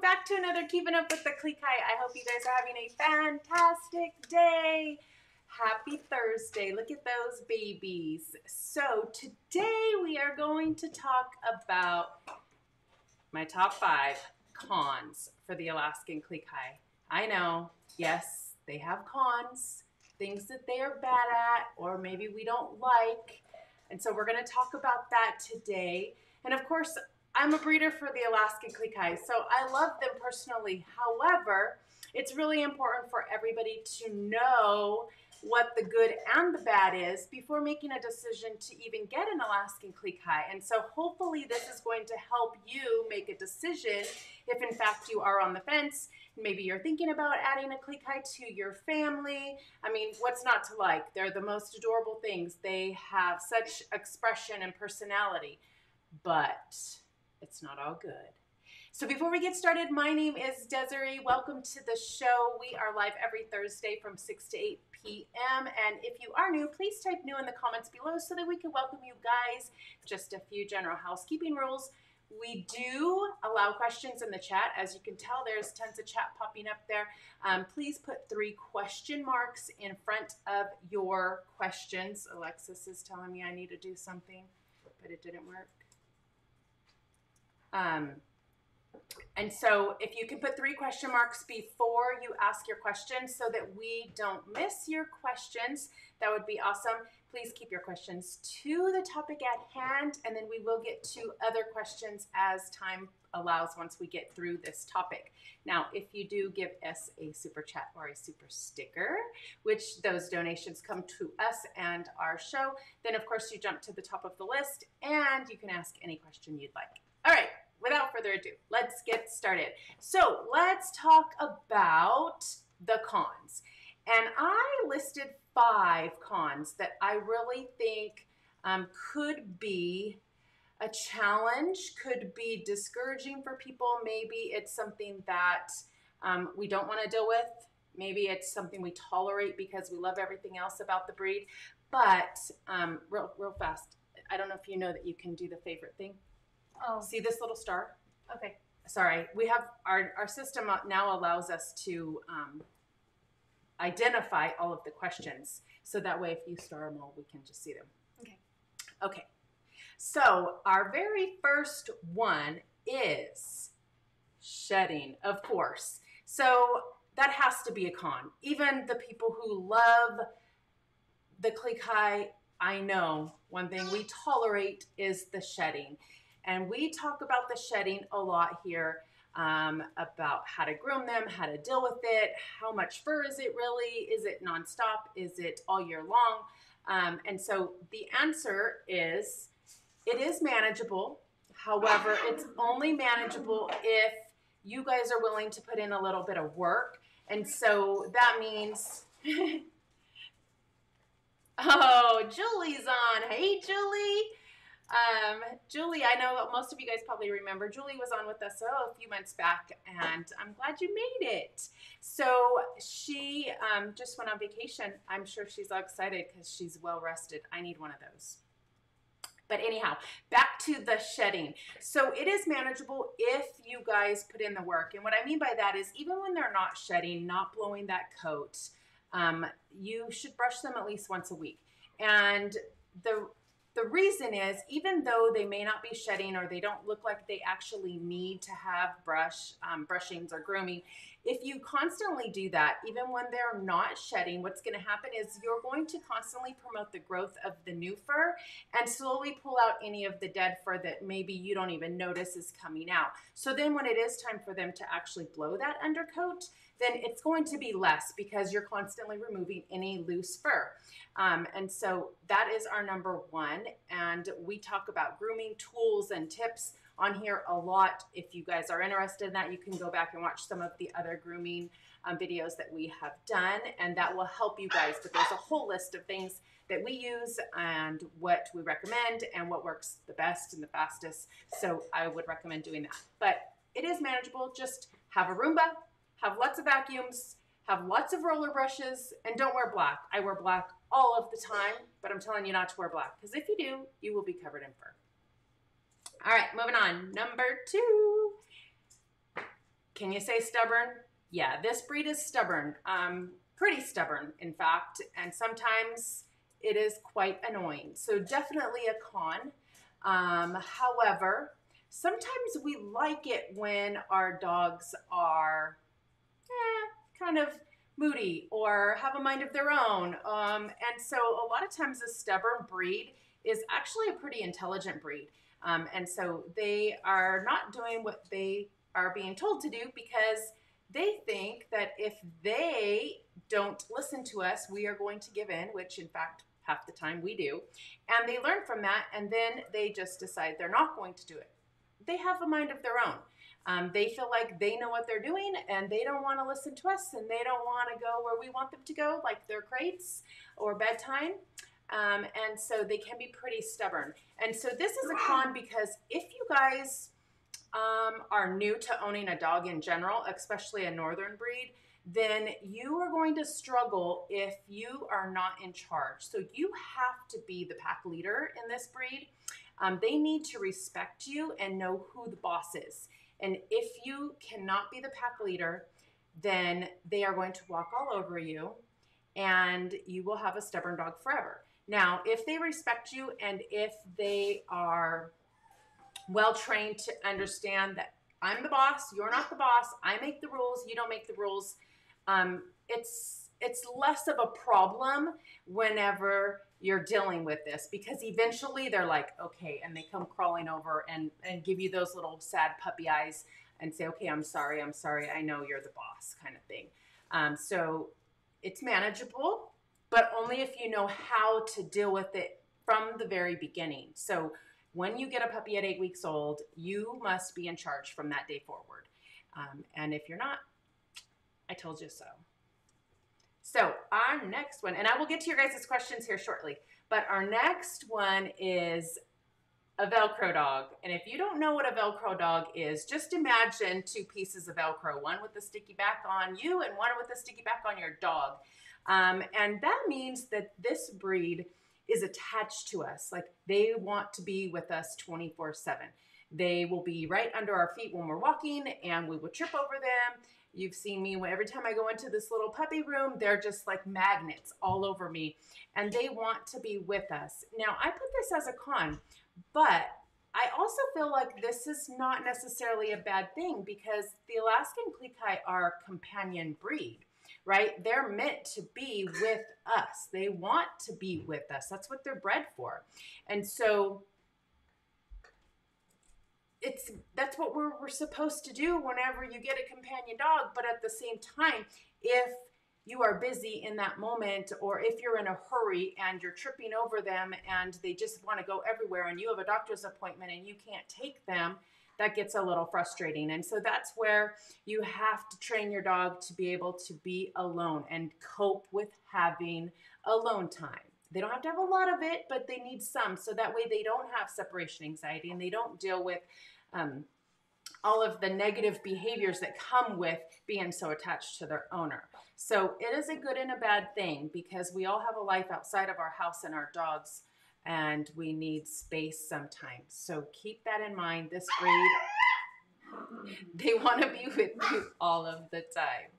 back to another Keeping Up with the Klee Kai. I hope you guys are having a fantastic day. Happy Thursday. Look at those babies. So, today we are going to talk about my top five cons for the Alaskan Klee Kai. I know, yes, they have cons, things that they are bad at, or maybe we don't like. And so, we're going to talk about that today. And of course, I'm a breeder for the Alaskan Klee so I love them personally. However, it's really important for everybody to know what the good and the bad is before making a decision to even get an Alaskan Klee And so hopefully this is going to help you make a decision if in fact you are on the fence. Maybe you're thinking about adding a Klee to your family. I mean, what's not to like? They're the most adorable things. They have such expression and personality. But it's not all good. So before we get started, my name is Desiree. Welcome to the show. We are live every Thursday from 6 to 8 p.m. And if you are new, please type new in the comments below so that we can welcome you guys. Just a few general housekeeping rules. We do allow questions in the chat. As you can tell, there's tons of chat popping up there. Um, please put three question marks in front of your questions. Alexis is telling me I need to do something, but it didn't work. Um, and so if you can put three question marks before you ask your question so that we don't miss your questions, that would be awesome. Please keep your questions to the topic at hand, and then we will get to other questions as time allows once we get through this topic. Now, if you do give us a super chat or a super sticker, which those donations come to us and our show, then of course you jump to the top of the list and you can ask any question you'd like. All right, without further ado, let's get started. So let's talk about the cons. And I listed five cons that I really think um, could be a challenge, could be discouraging for people. Maybe it's something that um, we don't want to deal with. Maybe it's something we tolerate because we love everything else about the breed. But um, real, real fast, I don't know if you know that you can do the favorite thing. Oh, See this little star? okay. Sorry, we have our, our system now allows us to um, identify all of the questions. So that way, if you star them all, we can just see them. Okay. Okay. So our very first one is shedding, of course. So that has to be a con. Even the people who love the Klee Kai, I know one thing we tolerate is the shedding. And we talk about the shedding a lot here um, about how to groom them, how to deal with it, how much fur is it really? Is it nonstop? Is it all year long? Um, and so the answer is it is manageable. However, it's only manageable if you guys are willing to put in a little bit of work. And so that means. oh, Julie's on. Hey, Julie. Um, Julie, I know most of you guys probably remember, Julie was on with us oh, a few months back, and I'm glad you made it. So she um, just went on vacation. I'm sure she's all excited because she's well rested. I need one of those. But anyhow, back to the shedding. So it is manageable if you guys put in the work. And what I mean by that is even when they're not shedding, not blowing that coat, um, you should brush them at least once a week. And the the reason is, even though they may not be shedding or they don't look like they actually need to have brush um, brushings or grooming, if you constantly do that, even when they're not shedding, what's going to happen is you're going to constantly promote the growth of the new fur and slowly pull out any of the dead fur that maybe you don't even notice is coming out. So then, when it is time for them to actually blow that undercoat, then it's going to be less because you're constantly removing any loose fur. Um, and so that is our number one. And we talk about grooming tools and tips on here a lot. If you guys are interested in that, you can go back and watch some of the other grooming um, videos that we have done, and that will help you guys. But there's a whole list of things that we use and what we recommend and what works the best and the fastest. So I would recommend doing that. But it is manageable. Just have a Roomba, have lots of vacuums, have lots of roller brushes, and don't wear black. I wear black all of the time, but I'm telling you not to wear black because if you do, you will be covered in fur. All right, moving on. Number two can you say stubborn? Yeah, this breed is stubborn, um, pretty stubborn, in fact, and sometimes it is quite annoying. So definitely a con. Um, however, sometimes we like it when our dogs are eh, kind of moody or have a mind of their own. Um, and so a lot of times a stubborn breed is actually a pretty intelligent breed. Um, and so they are not doing what they are being told to do because they think that if they don't listen to us, we are going to give in, which in fact, half the time we do. And they learn from that and then they just decide they're not going to do it. They have a mind of their own. Um, they feel like they know what they're doing and they don't want to listen to us and they don't want to go where we want them to go, like their crates or bedtime. Um, and so they can be pretty stubborn. And so this is a con because if you guys um, are new to owning a dog in general, especially a northern breed, then you are going to struggle if you are not in charge. So you have to be the pack leader in this breed. Um, they need to respect you and know who the boss is. And if you cannot be the pack leader, then they are going to walk all over you and you will have a stubborn dog forever. Now, if they respect you and if they are well trained to understand that I'm the boss, you're not the boss, I make the rules, you don't make the rules, um, it's it's less of a problem whenever you're dealing with this because eventually they're like, okay, and they come crawling over and, and give you those little sad puppy eyes and say, okay, I'm sorry, I'm sorry, I know you're the boss kind of thing. Um, so it's manageable, but only if you know how to deal with it from the very beginning. So when you get a puppy at eight weeks old, you must be in charge from that day forward. Um, and if you're not, I told you so. So our next one, and I will get to your guys' questions here shortly, but our next one is a Velcro dog. And if you don't know what a Velcro dog is, just imagine two pieces of Velcro, one with the sticky back on you and one with the sticky back on your dog. Um, and that means that this breed is attached to us. Like they want to be with us 24 7. They will be right under our feet when we're walking and we will trip over them You've seen me every time I go into this little puppy room, they're just like magnets all over me and they want to be with us. Now, I put this as a con, but I also feel like this is not necessarily a bad thing because the Alaskan Klee Kai are companion breed, right? They're meant to be with us. They want to be with us. That's what they're bred for. And so it's that's what we're, we're supposed to do whenever you get a companion dog but at the same time if you are busy in that moment or if you're in a hurry and you're tripping over them and they just want to go everywhere and you have a doctor's appointment and you can't take them that gets a little frustrating. And so that's where you have to train your dog to be able to be alone and cope with having alone time they don't have to have a lot of it, but they need some so that way they don't have separation anxiety and they don't deal with um, all of the negative behaviors that come with being so attached to their owner. So it is a good and a bad thing because we all have a life outside of our house and our dogs, and we need space sometimes. So keep that in mind. This breed, they want to be with you all of the time.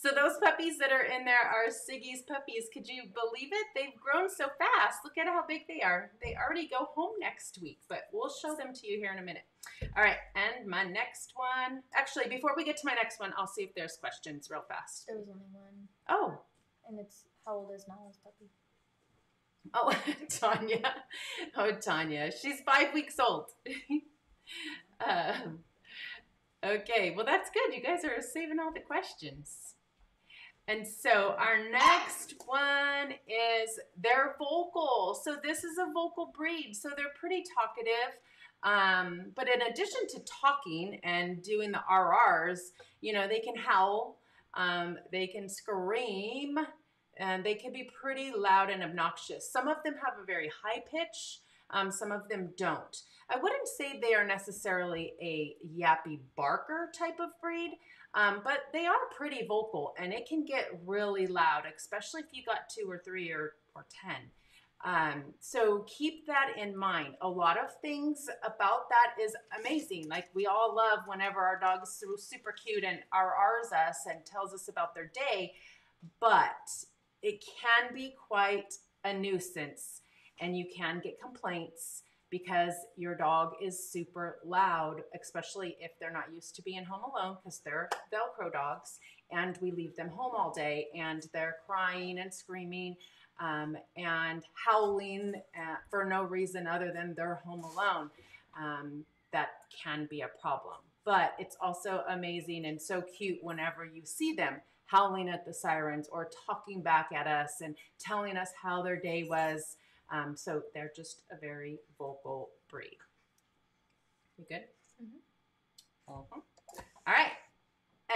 So those puppies that are in there are Siggy's puppies. Could you believe it? They've grown so fast. Look at how big they are. They already go home next week, but we'll show them to you here in a minute. All right, and my next one. Actually, before we get to my next one, I'll see if there's questions real fast. There was only one. Oh. And it's how old is Nala's puppy? Oh, Tanya. Oh, Tanya. She's five weeks old. um, okay, well, that's good. You guys are saving all the questions. And so our next one is they're vocal. So this is a vocal breed. So they're pretty talkative. Um, but in addition to talking and doing the RRs, you know, they can howl, um, they can scream, and they can be pretty loud and obnoxious. Some of them have a very high pitch, um, some of them don't. I wouldn't say they are necessarily a yappy barker type of breed, um, but they are pretty vocal and it can get really loud, especially if you got two or three or, or 10. Um, so keep that in mind. A lot of things about that is amazing. Like we all love whenever our dog is super cute and RRs us and tells us about their day, but it can be quite a nuisance and you can get complaints because your dog is super loud, especially if they're not used to being home alone because they're Velcro dogs and we leave them home all day and they're crying and screaming um, and howling uh, for no reason other than they're home alone. Um, that can be a problem. But it's also amazing and so cute whenever you see them howling at the sirens or talking back at us and telling us how their day was. Um, so they're just a very vocal breed. You good? Mhm. Uh-huh. All right.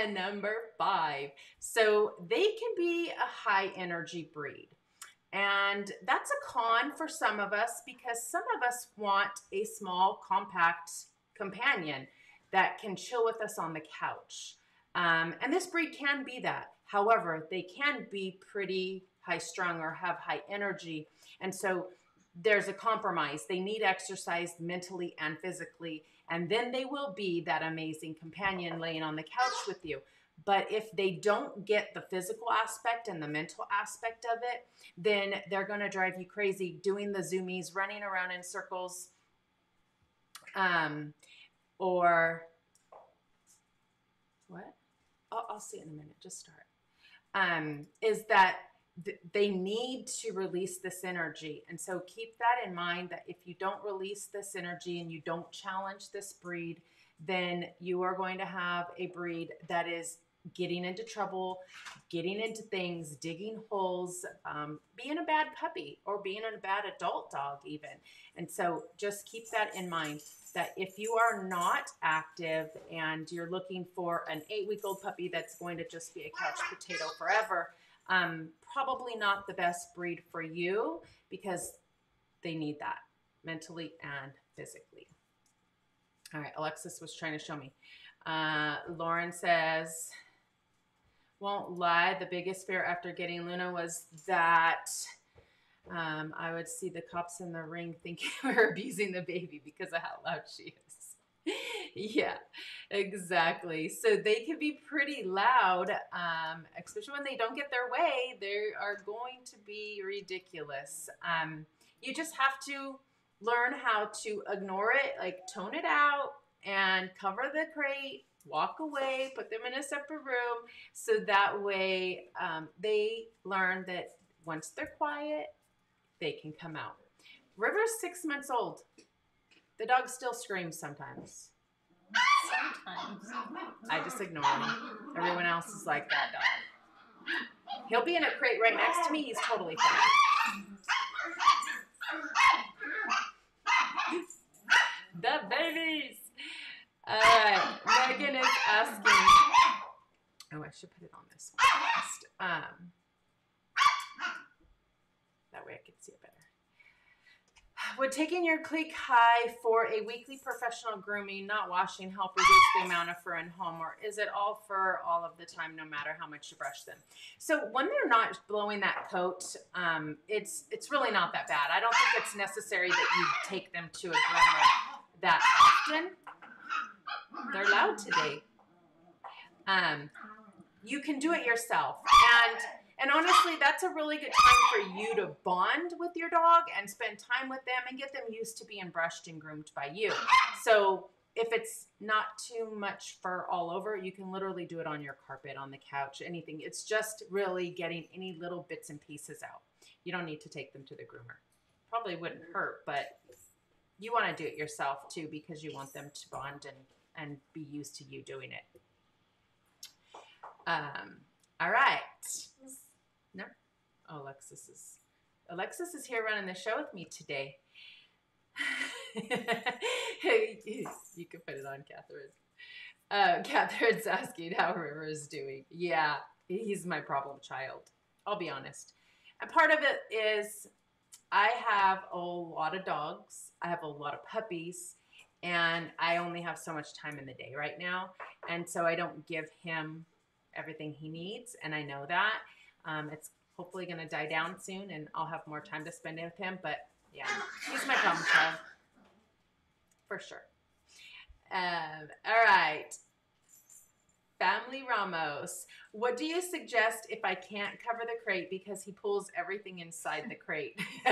And number five. So they can be a high energy breed. And that's a con for some of us because some of us want a small, compact companion that can chill with us on the couch. Um, and this breed can be that. However, they can be pretty high strung or have high energy. And so there's a compromise. They need exercise mentally and physically, and then they will be that amazing companion laying on the couch with you. But if they don't get the physical aspect and the mental aspect of it, then they're going to drive you crazy doing the zoomies, running around in circles, um, or what? I'll, I'll see in a minute. Just start. Um, is that th- they need to release this energy. And so keep that in mind that if you don't release this energy and you don't challenge this breed, then you are going to have a breed that is getting into trouble, getting into things, digging holes, um, being a bad puppy or being a bad adult dog, even. And so just keep that in mind that if you are not active and you're looking for an eight week old puppy that's going to just be a couch potato forever, um, probably not the best breed for you because they need that mentally and physically. All right, Alexis was trying to show me. Uh, Lauren says, won't lie, the biggest fear after getting Luna was that um, I would see the cops in the ring thinking we are abusing the baby because of how loud she is. yeah, exactly. So they can be pretty loud, um, especially when they don't get their way. They are going to be ridiculous. Um, you just have to learn how to ignore it, like tone it out, and cover the crate. Walk away, put them in a separate room, so that way um, they learn that once they're quiet, they can come out. River's six months old. The dog still screams sometimes. Sometimes. I just ignore him. Everyone else is like that dog. He'll be in a crate right next to me. He's totally fine. the babies. Right. Megan is asking. Oh, I should put it on this. Um, that way I can see it better. Would taking your Klee Kai for a weekly professional grooming, not washing, help reduce the amount of fur in home, or is it all fur all of the time, no matter how much you brush them? So when they're not blowing that coat, um, it's it's really not that bad. I don't think it's necessary that you take them to a groomer that often. They're loud today. Um, you can do it yourself, and and honestly, that's a really good time for you to bond with your dog and spend time with them and get them used to being brushed and groomed by you. So if it's not too much fur all over, you can literally do it on your carpet, on the couch, anything. It's just really getting any little bits and pieces out. You don't need to take them to the groomer. Probably wouldn't hurt, but you want to do it yourself too because you want them to bond and, and be used to you doing it. Um, all right. Alexis is Alexis is here running the show with me today. you can put it on, Catherine. Uh, Catherine's asking how River is doing. Yeah, he's my problem child. I'll be honest. And part of it is I have a lot of dogs. I have a lot of puppies, and I only have so much time in the day right now, and so I don't give him everything he needs, and I know that. Um, it's hopefully going to die down soon, and I'll have more time to spend with him. But yeah, he's my problem child for sure. Um, all right. Family Ramos, what do you suggest if I can't cover the crate because he pulls everything inside the crate?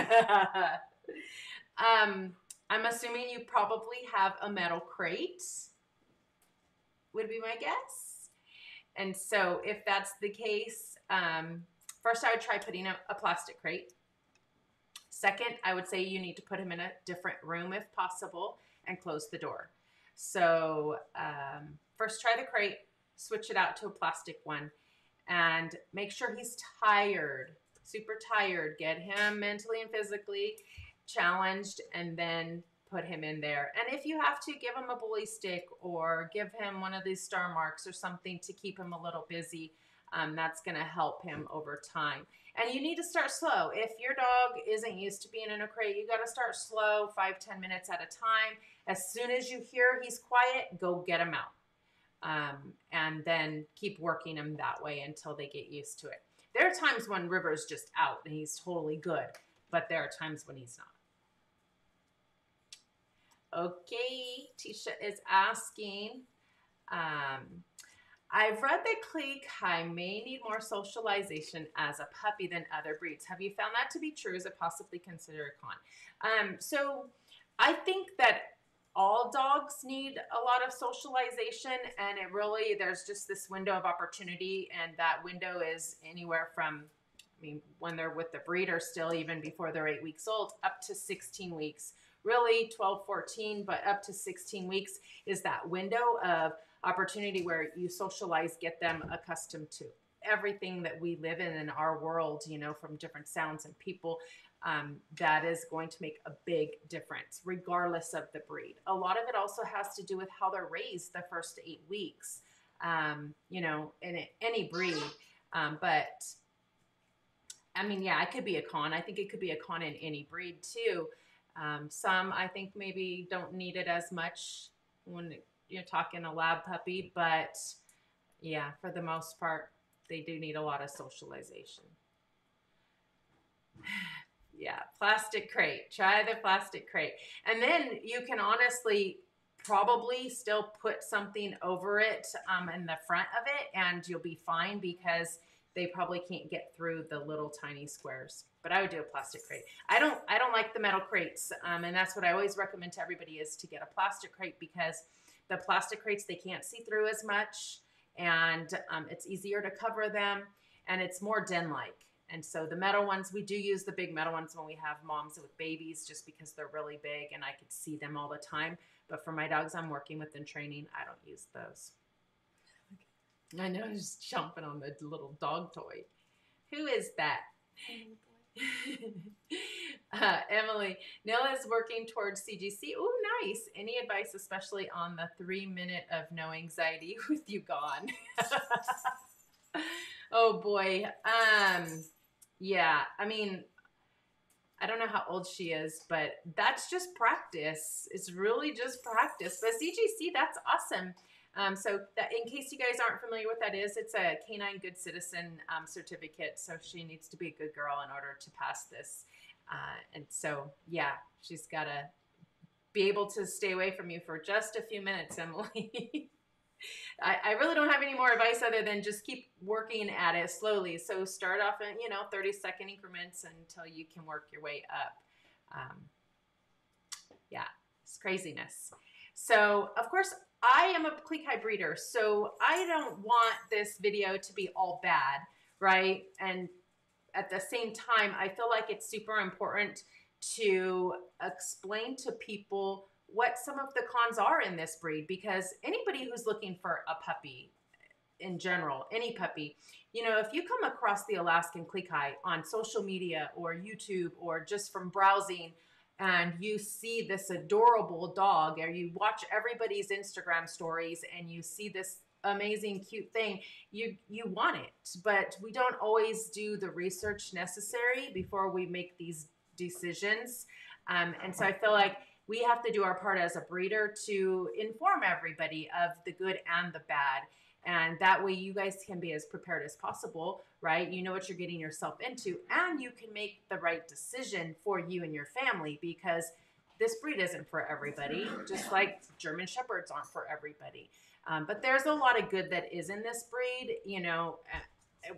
um, I'm assuming you probably have a metal crate, would be my guess. And so, if that's the case, um, first I would try putting a, a plastic crate. Second, I would say you need to put him in a different room if possible and close the door. So, um, first try the crate, switch it out to a plastic one, and make sure he's tired, super tired. Get him mentally and physically challenged, and then put him in there. And if you have to, give him a bully stick or give him one of these Starmarks or something to keep him a little busy. Um, that's going to help him over time. And you need to start slow. If your dog isn't used to being in a crate, you got to start slow, five, ten minutes at a time. As soon as you hear he's quiet, go get him out. Um, and then keep working him that way until they get used to it. There are times when River's just out and he's totally good, but there are times when he's not. Okay, Tisha is asking. Um, I've read that Klee Kai may need more socialization as a puppy than other breeds. Have you found that to be true? Is it possibly considered a con? Um, so I think that all dogs need a lot of socialization, and it really, there's just this window of opportunity, and that window is anywhere from, I mean, when they're with the breeder still, even before they're eight weeks old, up to 16 weeks really 12, 14, but up to 16 weeks is that window of opportunity where you socialize, get them accustomed to everything that we live in in our world, you know, from different sounds and people. Um, that is going to make a big difference, regardless of the breed. A lot of it also has to do with how they're raised the first eight weeks, um, you know, in any breed. Um, but I mean, yeah, it could be a con. I think it could be a con in any breed too. Um, some I think maybe don't need it as much when you're talking a lab puppy, but yeah, for the most part, they do need a lot of socialization. yeah, plastic crate. Try the plastic crate. And then you can honestly probably still put something over it um, in the front of it and you'll be fine because they probably can't get through the little tiny squares. But I would do a plastic crate. I don't I don't like the metal crates, um, and that's what I always recommend to everybody is to get a plastic crate because the plastic crates they can't see through as much, and um, it's easier to cover them, and it's more den-like. And so the metal ones, we do use the big metal ones when we have moms with babies, just because they're really big and I could see them all the time. But for my dogs I'm working with in training, I don't use those. I know, I'm just jumping on the little dog toy. Who is that? uh, Emily, Nilla is working towards CGC. Oh, nice. Any advice, especially on the three minute of no anxiety with you gone? oh boy. Um, yeah. I mean, I don't know how old she is, but that's just practice. It's really just practice. But CGC, that's awesome. Um, so that, in case you guys aren't familiar with that is, it's a canine good citizen um, certificate. So she needs to be a good girl in order to pass this. Uh, and so, yeah, she's got to be able to stay away from you for just a few minutes, Emily. I, I, really don't have any more advice other than just keep working at it slowly. So start off in, you know, 30 second increments until you can work your way up. Um, yeah, it's craziness. So, of course, I am a Klee Kai breeder, so I don't want this video to be all bad, right? And at the same time, I feel like it's super important to explain to people what some of the cons are in this breed because anybody who's looking for a puppy in general, any puppy, you know, if you come across the Alaskan Klee Kai on social media or YouTube or just from browsing, and you see this adorable dog or you watch everybody's Instagram stories and you see this amazing cute thing you you want it. But we don't always do the research necessary before we make these decisions. Um, and so i feel like we have to do our part as a breeder to inform everybody of the good and the bad And that way, you guys can be as prepared as possible, right? You know what you're getting yourself into, and you can make the right decision for you and your family because this breed isn't for everybody, just like German Shepherds aren't for everybody. Um, but there's a lot of good that is in this breed. You know,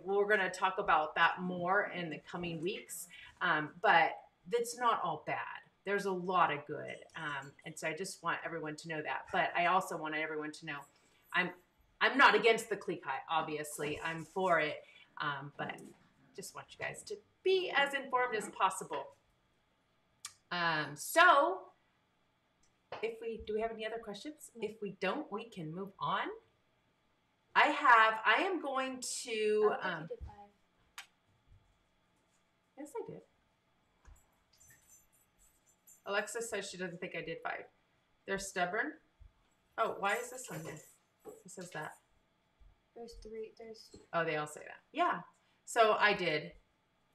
we're going to talk about that more in the coming weeks. Um, but it's not all bad. There's a lot of good. Um, and so I just want everyone to know that. But I also want everyone to know I'm I'm not against the Klee Kai, obviously. I'm for it. Um, but just want you guys to be as informed as possible. Um, so if we do we have any other questions? If we don't, we can move on. I have I am going to I um, you did five. Yes, I did. Alexa says she doesn't think I did five. They're stubborn. Oh, why is this on here? It says that. There's three. There's Oh, they all say that. Yeah. So I did.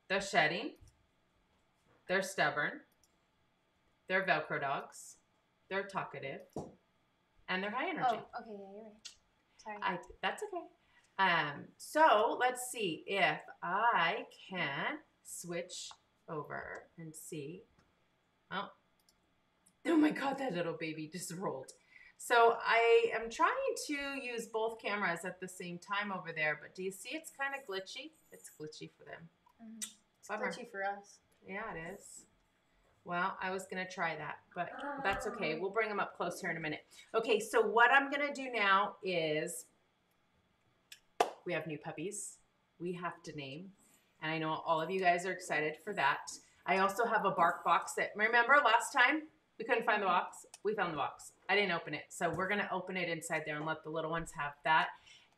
They're shedding. They're stubborn. They're Velcro dogs. They're talkative. And they're high energy. oh, okay, yeah, you're right. Sorry. I that's okay. Um, so let's see if I can switch over and see. Oh, oh my God, that little baby just rolled. So I am trying to use both cameras at the same time over there, but do you see it's kind of glitchy? It's glitchy for them. Mhm. It's Bummer. glitchy for us. Yeah, it is. Well, I was gonna try that, but that's okay. We'll bring them up close here in a minute. Okay, so what I'm gonna do now is we have new puppies. We have to name, and I know all of you guys are excited for that. I also have a bark box that remember last time we couldn't find the box. We found the box. I didn't open it, so we're gonna open it inside there and let the little ones have that.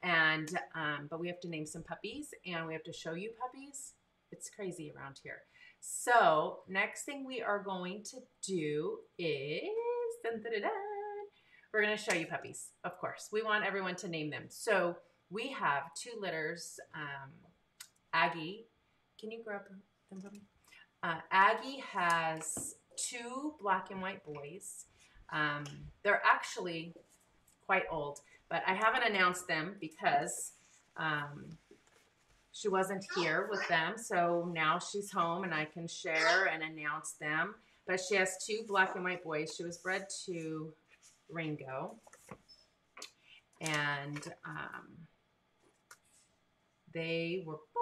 And um, but we have to name some puppies, and we have to show you puppies. It's crazy around here. So next thing we are going to do is dun, dun, dun, we're going to show you puppies. Of course, we want everyone to name them. So we have two litters. Um, Aggie, can you grab them? Uh, Aggie has two black and white boys. Um, they're actually quite old, but I haven't announced them because um, she wasn't here with them, so now she's home and I can share and announce them. But she has two black and white boys. She was bred to Ringo, and um, they were born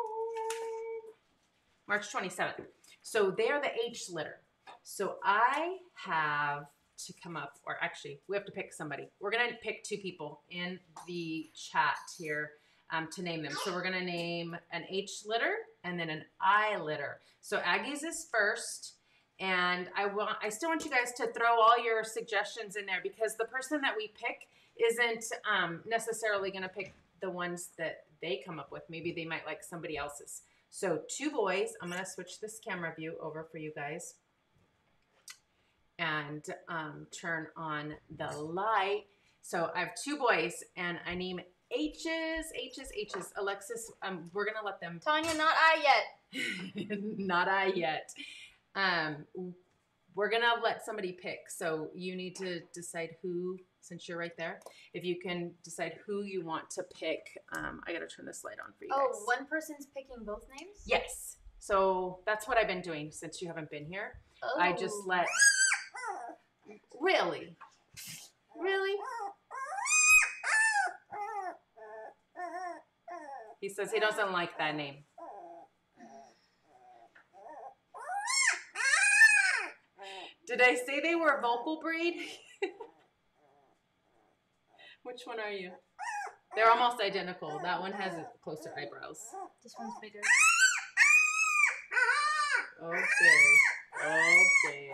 March 27th. So they are the H litter. So I have to come up, or actually, we have to pick somebody. We're gonna pick two people in the chat here um, to name them. So we're gonna name an H litter and then an I litter. So Aggie's is first, and I want I still want you guys to throw all your suggestions in there because the person that we pick isn't um, necessarily gonna pick the ones that they come up with. Maybe they might like somebody else's. So two boys. I'm gonna switch this camera view over for you guys and um, turn on the light. So I have two boys, and I name H's, H's, H's. Alexis, um, we're gonna let them. Tanya, not I yet. Not I yet. Um, we're gonna let somebody pick. So you need to decide who, since you're right there. If you can decide who you want to pick. Um, I gotta turn this light on for you Oh, guys. one person's picking both names. Yes. So that's what I've been doing since you haven't been here. Oh. I just Oh. let. Really? Really? He says he doesn't like that name. Did I say they were a vocal breed? Which one are you? They're almost identical. That one has closer eyebrows. This one's bigger. Okay. Okay.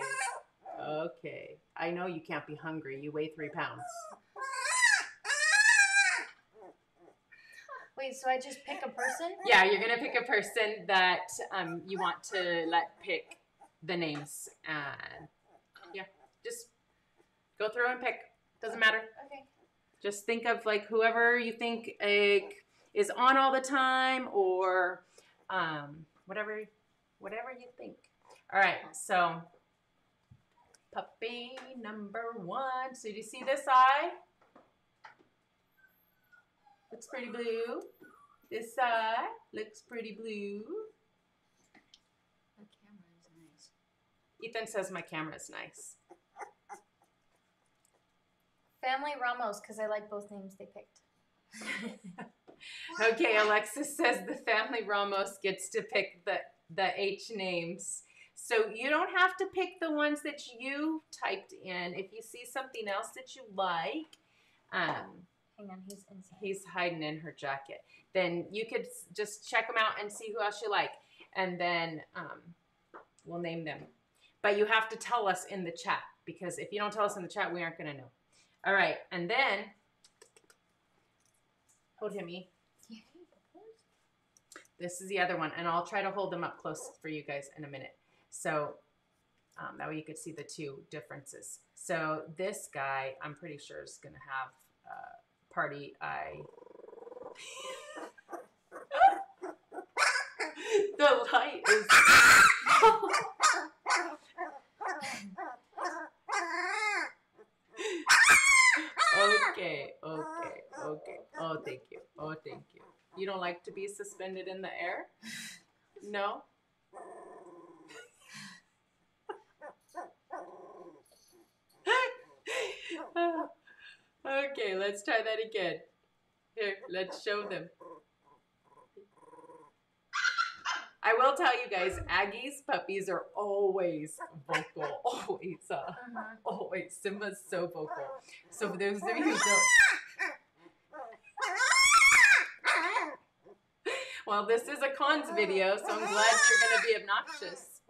Okay. I know you can't be hungry. You weigh three pounds. Wait, so I just pick a person? Yeah, you're gonna pick a person that um, you want to let pick the names, and yeah, just go through and pick. Doesn't matter. Okay. Just think of like whoever you think like, is on all the time, or um, whatever, whatever you think. All right, so puppy number one. So do you see this eye? Looks pretty blue. This side looks pretty blue. The camera is nice. Ethan says my camera is nice. Family Ramos, because I like both names they picked. Okay, Alexis says the family Ramos gets to pick the the H names. So you don't have to pick the ones that you typed in. If you see something else that you like, um, Hang on, he's inside. he's hiding in her jacket. Then you could just check them out and see who else you like, and then um, we'll name them. But you have to tell us in the chat because if you don't tell us in the chat, we aren't gonna know. All right, and then hold him, E. This is the other one, and I'll try to hold them up close for you guys in a minute. So um, that way you could see the two differences. So this guy, I'm pretty sure is gonna have uh, party eye. the light is. okay, okay, okay. Oh, thank you. Oh, thank you. You don't like to be suspended in the air? No? okay, let's try that again. Here, let's show them. I will tell you guys, Aggie's puppies are always vocal. Always, uh, Uh-huh. always. Simba's so vocal. So for those of you who don't, well, this is a cons video, so I'm glad you're gonna be obnoxious.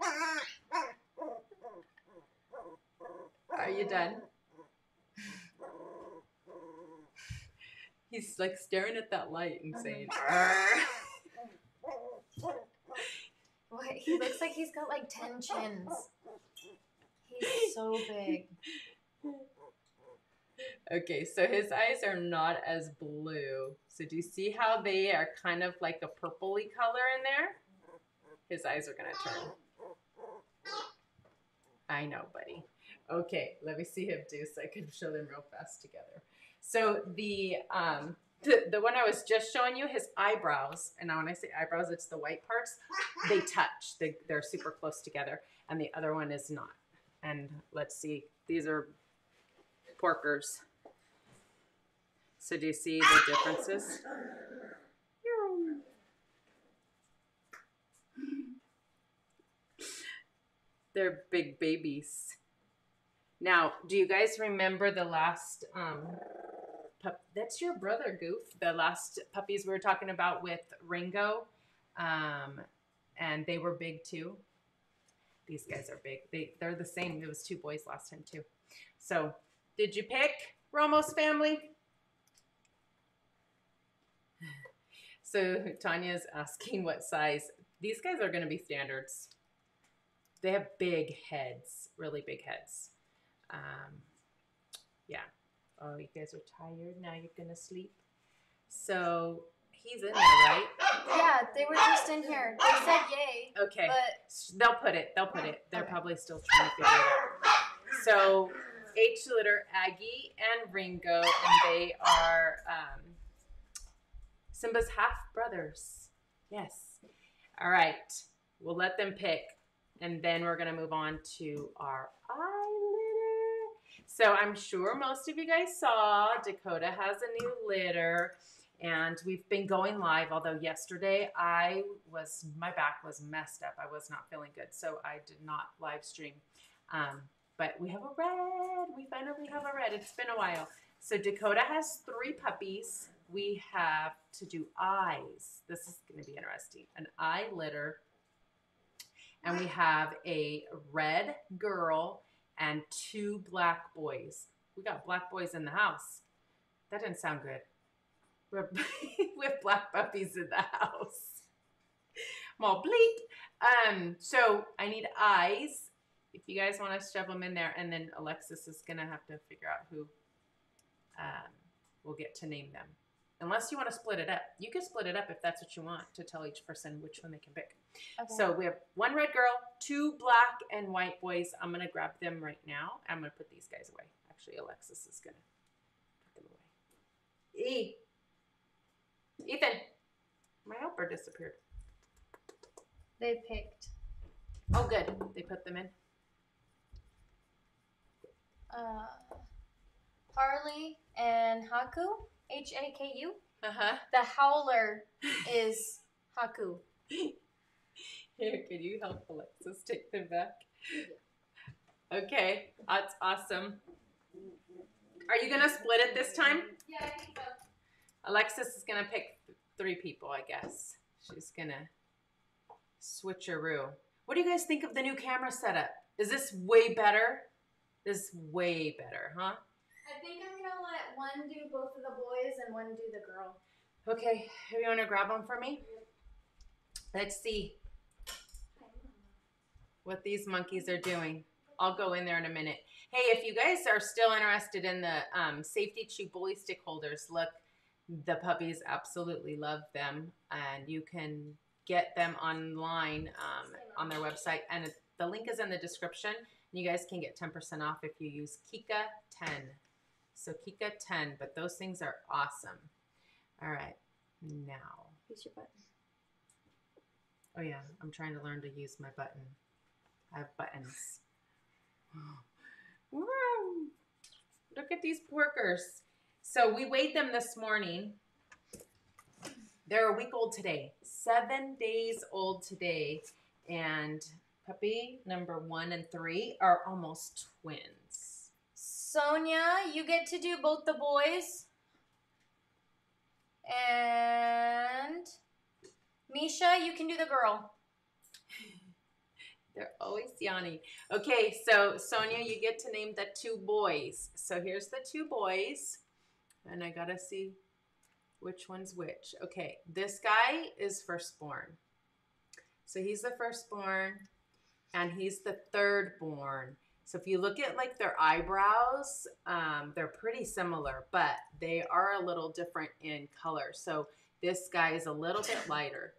Are you done? He's like staring at that light and uh-huh. saying, What? He looks like he's got like 10 chins. He's so big. Okay, so his eyes are not as blue. So do you see how they are kind of like a purpley color in there? His eyes are gonna turn. I know, buddy. Okay, let me see him do so I can show them real fast together. So the um the, the one I was just showing you, his eyebrows, and now when I say eyebrows, it's the white parts, they touch. They, they're super close together, and the other one is not. And let's see, these are porkers. So do you see the differences? They're big babies. Now, do you guys remember the last um pup that's your brother Goof, the last puppies we were talking about with Ringo? Um and they were big too. These guys are big. They they're the same. It was two boys last time too. So, did you pick Ramos family? So Tanya's asking what size. These guys are going to be standards. They have big heads, really big heads. Um, yeah. Oh, you guys are tired. Now you're going to sleep. So he's in there, right? Yeah, they were just in here. They said yay, Okay. but They'll put it. They'll put it. They're Okay. probably still trying to figure it out. So H litter Aggie and Ringo, and they are um, Simba's half brothers. Yes. All right. We'll let them pick, and then we're gonna move on to our eye litter. So I'm sure most of you guys saw Dakota has a new litter and we've been going live although yesterday i was my back was messed up. I was not feeling good so i did not live stream. Um, but we have a red. We finally have a red. It's been a while. So dakota has three puppies. We have to do eyes. This is going to be interesting. An eye litter. And we have a red girl and two black boys we got black boys in the house that didn't sound good we're with black puppies in the house. More bleep. Um, so I need eyes. If you guys want to shove them in there, and then Alexis is gonna have to figure out who um, will get to name them. Unless you want to split it up, you can split it up if that's what you want to tell each person which one they can pick. okay. So we have one red girl, two black and white boys. I'm gonna grab them right now. I'm gonna put these guys away. Actually, Alexis is gonna put them away. E. Ethan, my helper disappeared. They picked Oh, good. They put them in. uh, Harley and Haku. H A K U. Uh huh. The Howler is Haku. Here, can you help Alexis take them back? Okay, that's awesome. Are you gonna split it this time? Yeah, I think so. Alexis is gonna pick three people, I guess. She's gonna switch switcheroo. What do you guys think of the new camera setup? Is this way better? This is way better, huh? I think I'm one do both of the boys and one do the girl. Okay, you wanna grab them for me? Let's see what these monkeys are doing. I'll go in there in a minute. Hey, if you guys are still interested in the um, Safety Chew Bully Stick holders, look, the puppies absolutely love them, and you can get them online um, on their website, and the link is in the description. You guys can get 10% off if you use Kika10. So Kika 10, but those things are awesome. All right, now. Use your button. Oh yeah, I'm trying to learn to use my button. I have buttons. Wow. Look at these porkers. So we weighed them this morning. They're a week old today. Seven days old today. And puppy number one and three are almost twins. Sonia, you get to do both the boys. And Misha, you can do the girl. They're always yawning. Okay, so Sonia, you get to name the two boys. So here's the two boys. And I gotta see which one's which. Okay, this guy is firstborn. So he's the firstborn, and he's the thirdborn. So if you look at like their eyebrows, um, they're pretty similar, but they are a little different in color. So this guy is a little bit lighter,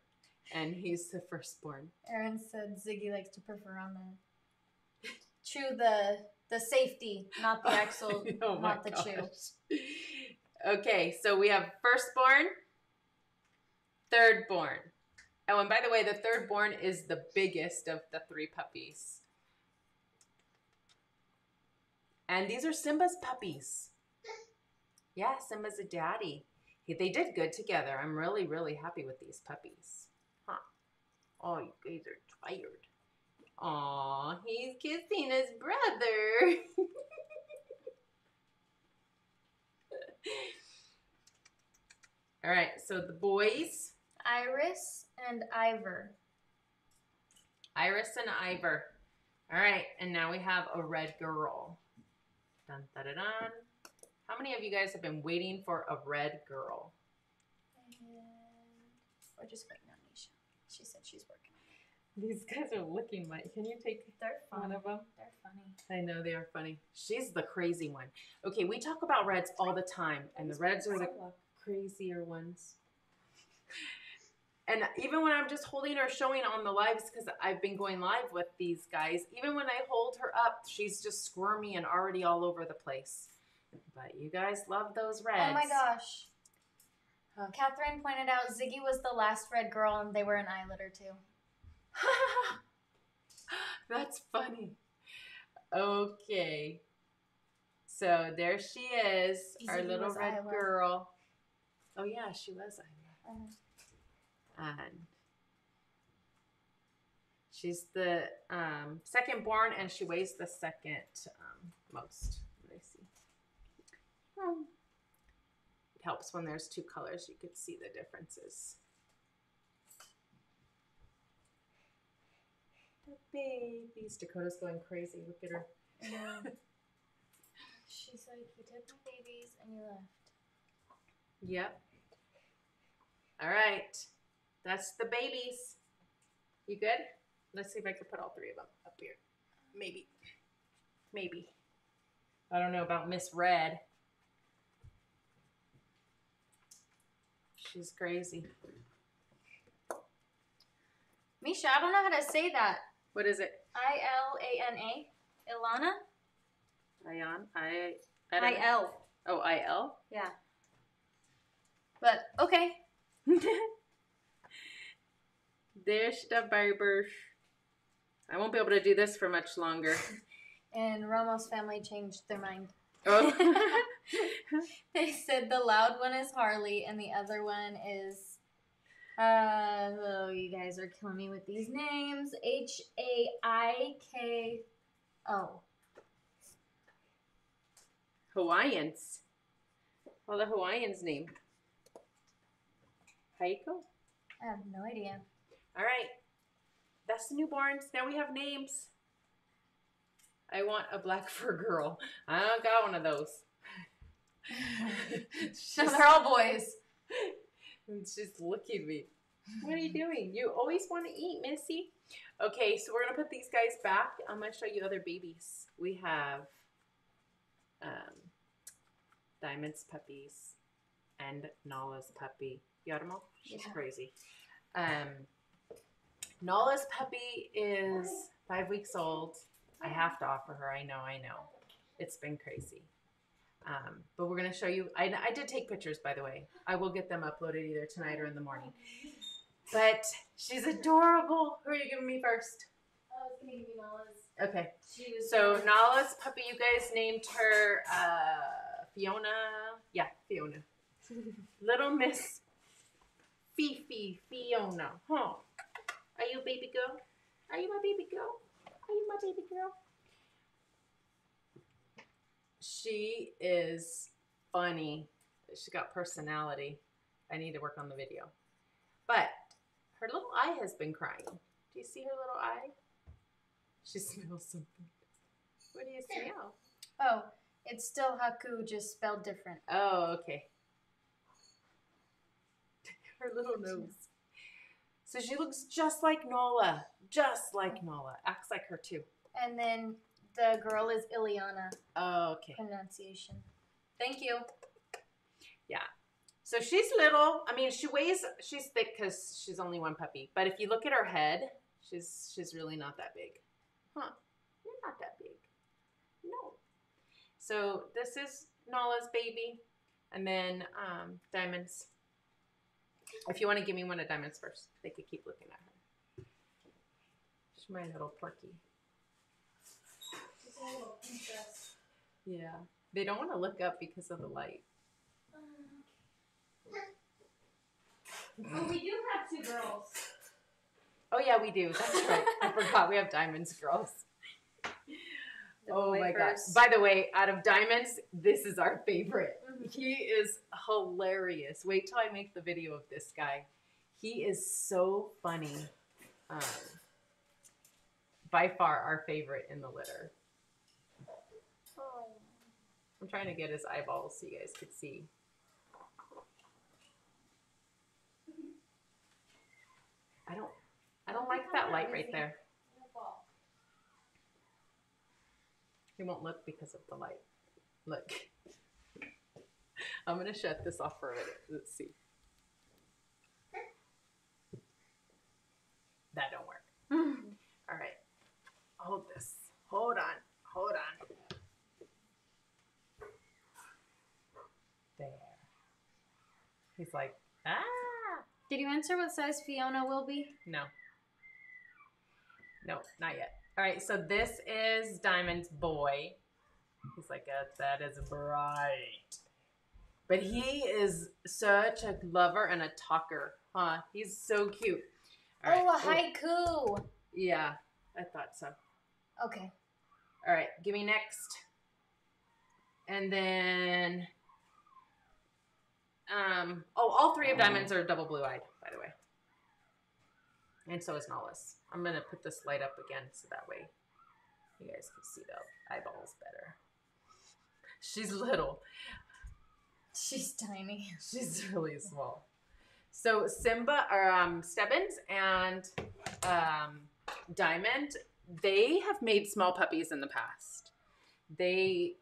and he's the firstborn. Aaron said Ziggy likes to prefer on the chew the the safety, not the axle, Oh not the chew. Okay, so we have firstborn, thirdborn. Oh, and by the way, the thirdborn is the biggest of the three puppies. And these are Simba's puppies. Yeah, Simba's a daddy. He- They did good together. I'm really, really happy with these puppies. Huh. Oh, you guys are tired. Aw, he's kissing his brother. All right, so the boys, Iris and Ivor. Iris and Ivor. All right, and now we have a red girl. Dun, dun. How many of you guys have been waiting for a red girl? And we're just waiting on Misha. She said she's working. These guys are looking like. Can you take They're one of them? They're funny. I know they are funny. She's the crazy one. Okay, we talk about reds all the time, and the reds are the crazier ones. And even when I'm just holding her, showing on the lives, because I've been going live with these guys, even when I hold her up, she's just squirmy and already all over the place. But you guys love those reds. Oh my gosh. Huh. Catherine pointed out Ziggy was the last red girl and they were an eyelid or two. That's funny. Okay. So there she is, our little red girl. Oh yeah, she was Isla. Uh, And she's the um, second born, and she weighs the second um, most. Let me see. Hmm. It helps when there's two colors; you could see the differences. The babies. Dakota's going crazy. Look at her. she's like, you took my babies and you left. Yep. All right. That's the babies. You good? Let's see if I can put all three of them up here. Maybe. Maybe. I don't know about Miss Red. She's crazy. Misha, I don't know how to say that. What is it? I L A N A. Ilana? Ion? I. I, I know. Oh, I L. Yeah. But okay. There's the barbers. I won't be able to do this for much longer. And Ramos family changed their mind. Oh. They said the loud one is Harley and the other one is uh oh you guys are killing me with these names. H A I K O. Hawaiians. Well, the Hawaiians name. Haiko? I have no idea. All right. That's the newborns. Now we have names. I want a black fur girl. I don't got one of those. So they're all boys. It's just looking at me. What are you doing? You always want to eat, Missy. Okay, so we're gonna put these guys back. I'm gonna show you other babies. We have um, Diamond's puppies and Nala's puppy. You got them all? She's Yeah. crazy. Um, Nala's puppy is five weeks old. I have to offer her. I know, I know. It's been crazy. Um, but we're going to show you. I, I did take pictures, by the way. I will get them uploaded either tonight or in the morning. But she's adorable. Who are you giving me first? I was gonna give you Nala's. Okay. So Nala's puppy, you guys named her uh, Fiona. Yeah, Fiona. Little Miss Fifi Fiona. Huh? Are you a baby girl? Are you my baby girl? Are you my baby girl? She is funny. She's got personality. I need to work on the video. But her little eye has been crying. Do you see her little eye? She smells something. What do you smell? Oh, it's still Haku, just spelled different. Oh, okay. Her little nose. So she looks just like Nola. Just like Nola. Acts like her too. And then the girl is Ileana Oh, okay. pronunciation. Thank you. Yeah. So she's little. I mean, she weighs. She's thick because she's only one puppy. But if you look at her head, she's she's really not that big. Huh? You're not that big. No. So this is Nala's baby, and then um, Diamonds. If you want to give me one of Diamonds first, they could keep looking at her. She's my little porky. She's a little princess. Yeah. They don't want to look up because of the light. Oh, we do have two girls. Oh yeah, we do. That's right. I forgot we have Diamonds girls. Oh my gosh. first. By the way, out of diamonds, this is our favorite. Mhm. He is hilarious. Wait till I make the video of this guy. He is so funny. Um, by far our favorite in the litter. Oh. I'm trying to get his eyeballs so you guys could see. I don't I don't like that light right there. He won't look because of the light. Look. I'm gonna shut this off for a minute. Let's see. That don't work. All right. Hold this. Hold on. Hold on. There. He's like, ah. Did you answer what size Fiona will be? No. No, not yet. All right, so this is Diamond's boy. He's like, a, that is bright. But he is such a lover and a talker, huh? He's so cute. All right. Oh, a haiku. Yeah, I thought so. Okay. All right, give me next. And then, um, oh, all three of diamonds are double blue eyed, by the way. And so is Nala's. I'm gonna put this light up again so that way you guys can see the eyeballs better. She's little. She's tiny. She's really small. So Simba or um, Stebbins and um, Diamond, they have made small puppies in the past. They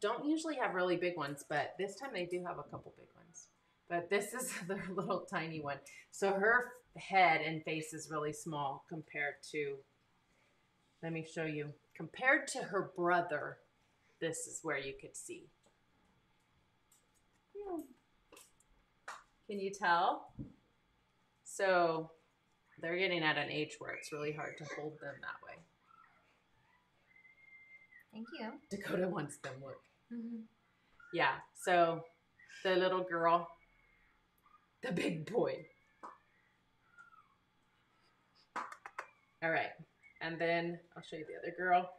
don't usually have really big ones, but this time they do have a couple big ones. But this is the little tiny one. So her head and face is really small compared to. Let me show you. Compared to her brother, this is where you could see. Can you tell? So they're getting at an age where it's really hard to hold them that way. Thank you. Dakota wants them look. Mm-hmm. Yeah, so the little girl, the big boy. All right, and then I'll show you the other girl.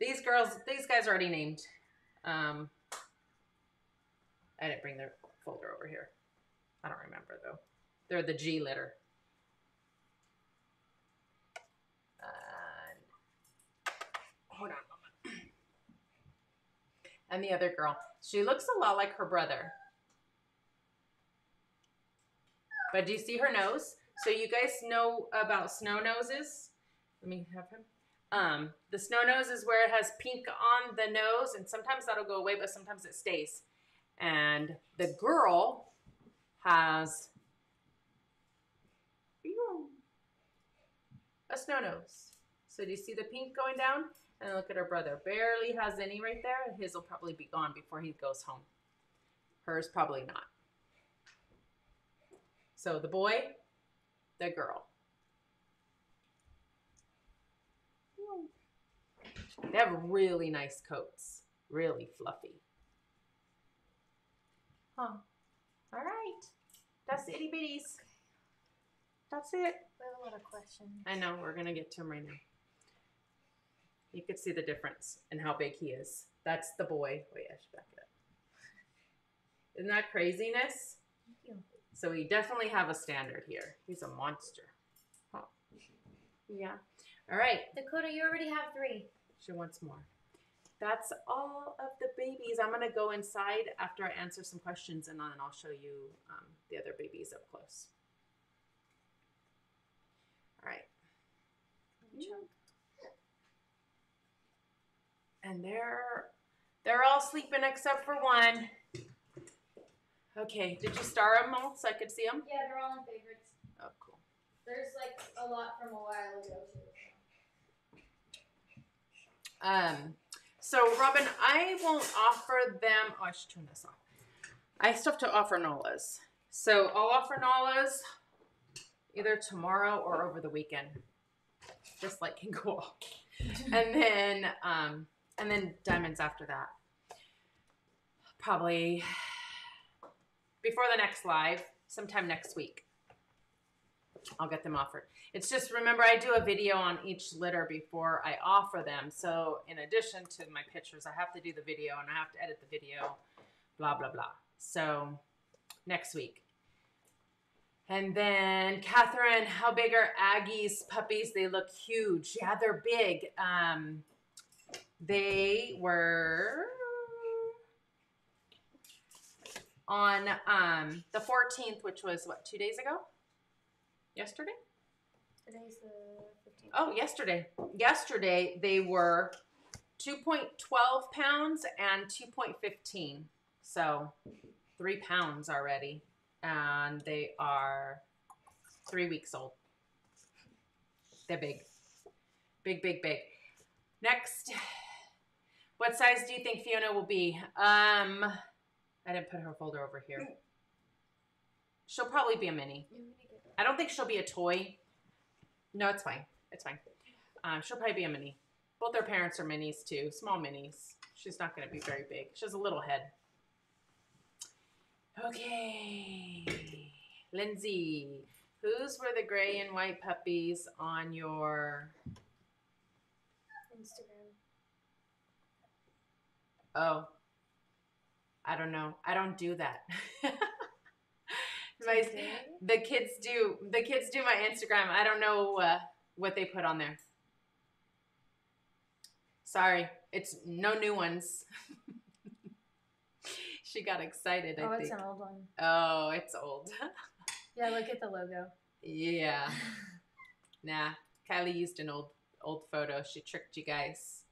These girls, these guys are already named. Um, I didn't bring their folder over here. I don't remember though. They're the G litter. Hold on. And the other girl, she looks a lot like her brother. But do you see her nose? So you guys know about snow noses? Let me have him. Um, the snow nose is where it has pink on the nose, and sometimes that'll go away, but sometimes it stays. And the girl has a snow nose. So do you see the pink going down? And look at her brother. Barely has any right there. His will probably be gone before he goes home. Hers probably not. So the boy, the girl. They have really nice coats. Really fluffy. Huh. All right. That's the itty bitties. That's it. We have a lot of questions. I know. We're going to get to him right now. You could see the difference in how big he is. That's the boy. Wait, I should back it up. Isn't that craziness? Thank you. So we definitely have a standard here. He's a monster. Huh. Yeah. All right. Dakota, you already have three. She wants more. That's all of the babies. I'm going to go inside after I answer some questions and then I'll show you um, the other babies up close. All right. And they're they're all sleeping except for one. Okay, did you star them all so I could see them? Yeah, they're all in favorites. Oh, cool. There's like a lot from a while ago too. Um, so Robin, I won't offer them. Oh, I should turn this off. I still have to offer Nolas. So I'll offer Nolas either tomorrow or over the weekend. Just like can go off. and then um and then diamonds after that. Probably before the next live, sometime next week. I'll get them offered. It's just remember I do a video on each litter before I offer them. So in addition to my pictures, I have to do the video and I have to edit the video, blah blah blah. So next week. And then Catherine, how big are Aggie's puppies? They look huge. Yeah, they're big. Um, they were on um, the 14th, which was what, two days ago? Yesterday? Today's the 15th. Oh, yesterday. Yesterday they were 2.12 pounds and 2.15. So three pounds already. And they are three weeks old. They're big. Big, big, big. Next. What size do you think Fiona will be? Um, I didn't put her folder over here. She'll probably be a mini. I don't think she'll be a toy. No, it's fine. It's fine. Um, she'll probably be a mini. Both their parents are minis too, small minis. She's not going to be very big. She has a little head. Okay, Lindsay, whose were the gray and white puppies on your? Instagram. Oh, I don't know. I don't do that. my, the kids do. The kids do my Instagram. I don't know uh, what they put on there. Sorry, it's no new ones. she got excited. I Oh, it's think. an old one. Oh, it's old. Yeah, look at the logo. yeah. Nah, Kylie used an old old photo. She tricked you guys.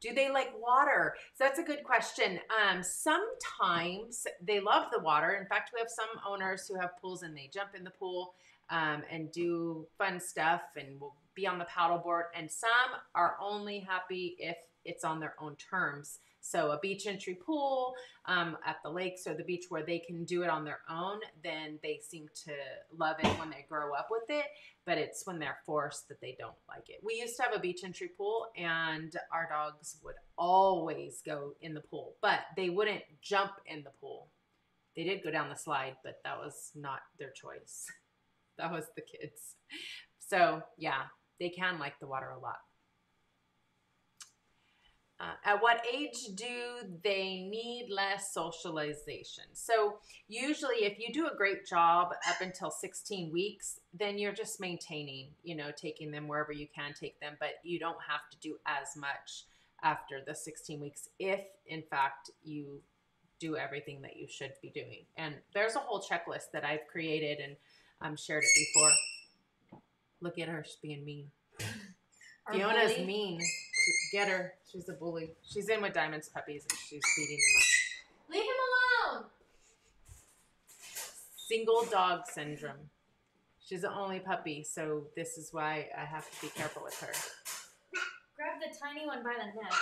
Do they like water? So that's a good question. Um, sometimes they love the water. In fact, we have some owners who have pools and they jump in the pool um, and do fun stuff and will be on the paddleboard. And some are only happy if it's on their own terms. So a beach entry pool um, at the lakes or the beach where they can do it on their own, then they seem to love it when they grow up with it. But it's when they're forced that they don't like it. We used to have a beach entry pool, and our dogs would always go in the pool, but they wouldn't jump in the pool. They did go down the slide, but that was not their choice. That was the kids. So, yeah, they can like the water a lot. Uh, at what age do they need less socialization? So, usually, if you do a great job up until 16 weeks, then you're just maintaining, you know, taking them wherever you can take them, but you don't have to do as much after the 16 weeks if, in fact, you do everything that you should be doing. And there's a whole checklist that I've created and um, shared it before. Look at her, she's being mean. Our Fiona's bully. mean. Get her. She's a bully. She's in with Diamond's puppies and she's beating them up. Leave him alone. Single dog syndrome. She's the only puppy, so this is why I have to be careful with her. Grab the tiny one by the neck.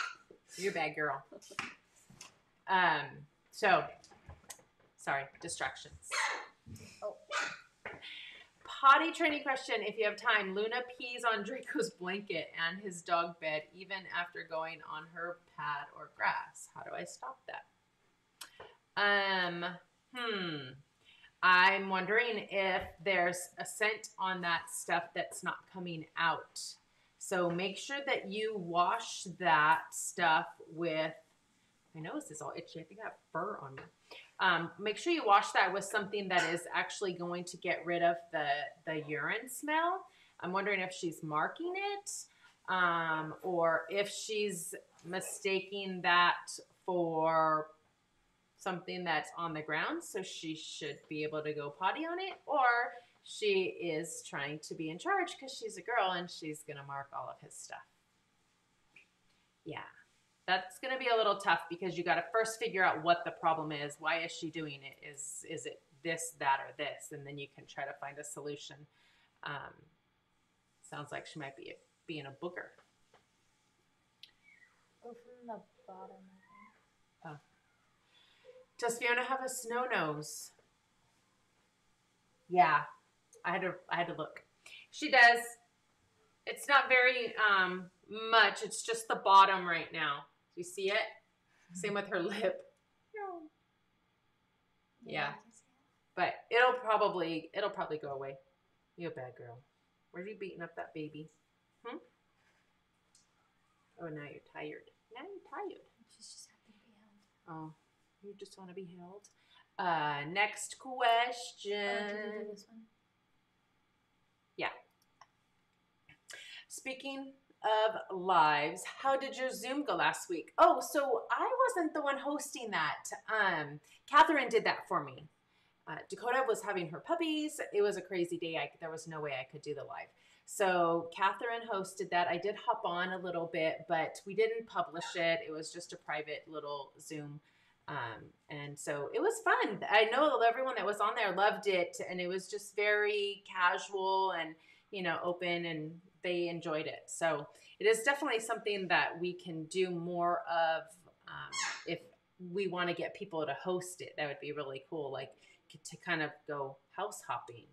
You're a bad girl. Um, so sorry, distractions. Potty training question if you have time. Luna pees on Draco's blanket and his dog bed even after going on her pad or grass. How do I stop that? Um, hmm. I'm wondering if there's a scent on that stuff that's not coming out. So make sure that you wash that stuff with. My nose is all itchy. I think I have fur on me. Um, make sure you wash that with something that is actually going to get rid of the the urine smell. I'm wondering if she's marking it, um, or if she's mistaking that for something that's on the ground, so she should be able to go potty on it, or she is trying to be in charge because she's a girl and she's gonna mark all of his stuff. Yeah, that's gonna be a little tough because you got to first figure out what the problem is. Why is she doing it? Is is it this, that, or this? And then you can try to find a solution. Um, sounds like she might be being a booger. Go from the bottom. I think. Does Fiona have a snow nose? Yeah, I had to I had to look. She does. It's not very um much. It's just the bottom right now. Do you see it? Same with her lip. Yeah. But it'll probably it'll probably go away. You a bad girl. Where are you beating up that baby? Hmm? Oh, now you're tired. Now you're tired. She's just happy to be held. Oh, you just want to be held. Uh, next question. Oh, did you do this one? Yeah. Speaking of lives, how did your Zoom go last week? Oh, so I wasn't the one hosting that. Um, Catherine did that for me. Uh, Dakota was having her puppies. It was a crazy day. I, there was no way I could do the live. So Catherine hosted that. I did hop on a little bit, but we didn't publish it. It was just a private little Zoom. Um, and so it was fun. I know everyone that was on there loved it, and it was just very casual and you know open, and they enjoyed it. So it is definitely something that we can do more of um, if we want to get people to host it. That would be really cool, like to kind of go house hopping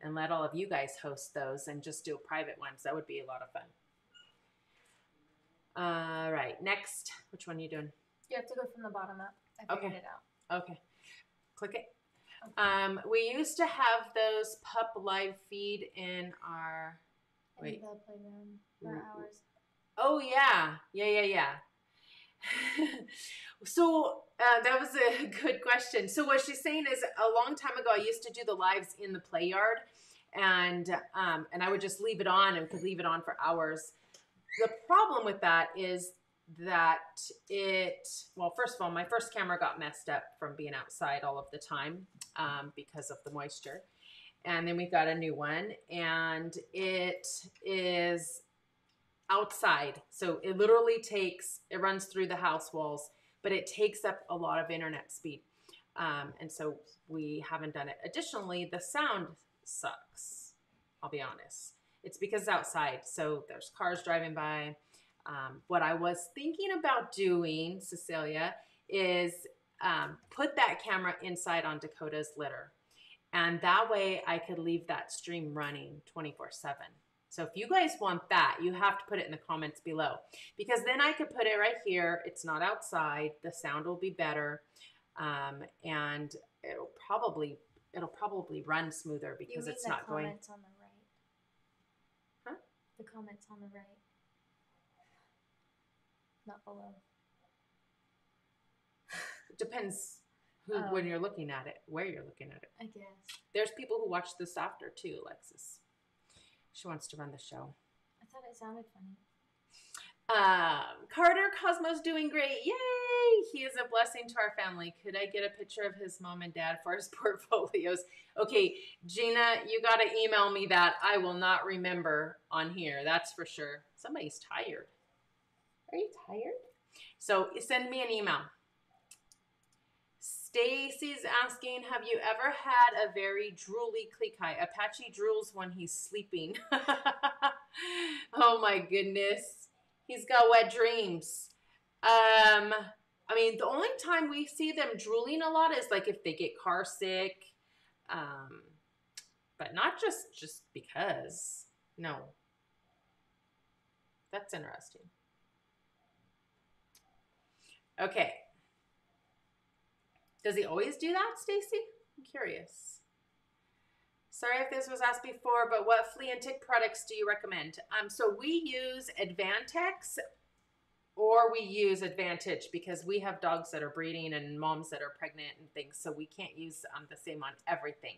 and let all of you guys host those and just do private ones. That would be a lot of fun. All right, next, which one are you doing? You have to go from the bottom up. I figured Okay. it out. Okay. Click it. Um, we used to have those pup live feed in our. Wait. the playground for hours. Oh yeah, yeah, yeah, yeah. so uh, that was a good question. So what she's saying is, a long time ago, I used to do the lives in the play yard, and um, and I would just leave it on and could leave it on for hours. The problem with that is that it well first of all my first camera got messed up from being outside all of the time um, because of the moisture and then we got a new one and it is outside. So it literally takes it runs through the house walls but it takes up a lot of internet speed. Um, and so we haven't done it. Additionally the sound sucks i'll be honest. It's because it's outside so there's cars driving by. Um, what I was thinking about doing, Cecilia, is um, put that camera inside on Dakota's litter. And that way I could leave that stream running 24 7. So if you guys want that, you have to put it in the comments below because then I could put it right here. It's not outside. The sound will be better. Um, and it'll probably it'll probably run smoother because it's not going comments on the right? Huh? The comments on the right. Not below. depends who Oh. when you're looking at it, where you're looking at it. I guess. There's people who watch this after too, Alexis. She wants to run the show. I thought it sounded funny. Um, Carter Cosmo's doing great. Yay! He is a blessing to our family. Could I get a picture of his mom and dad for his portfolios? Okay, Gina, you got to email me that. I will not remember on here. That's for sure. Somebody's tired. Are you tired? So send me an email. Stacy's asking, have you ever had a very drooly Klee Kai? Apache drools when he's sleeping. oh my goodness. He's got wet dreams. Um, I mean, the only time we see them drooling a lot is like if they get car sick. Um, but not just just because. No. That's interesting. Okay. Does he always do that, Stacy? I'm curious. Sorry if this was asked before, but what flea and tick products do you recommend? Um, so we use Advantix or we use Advantage because we have dogs that are breeding and moms that are pregnant and things, so we can't use um, the same on everything.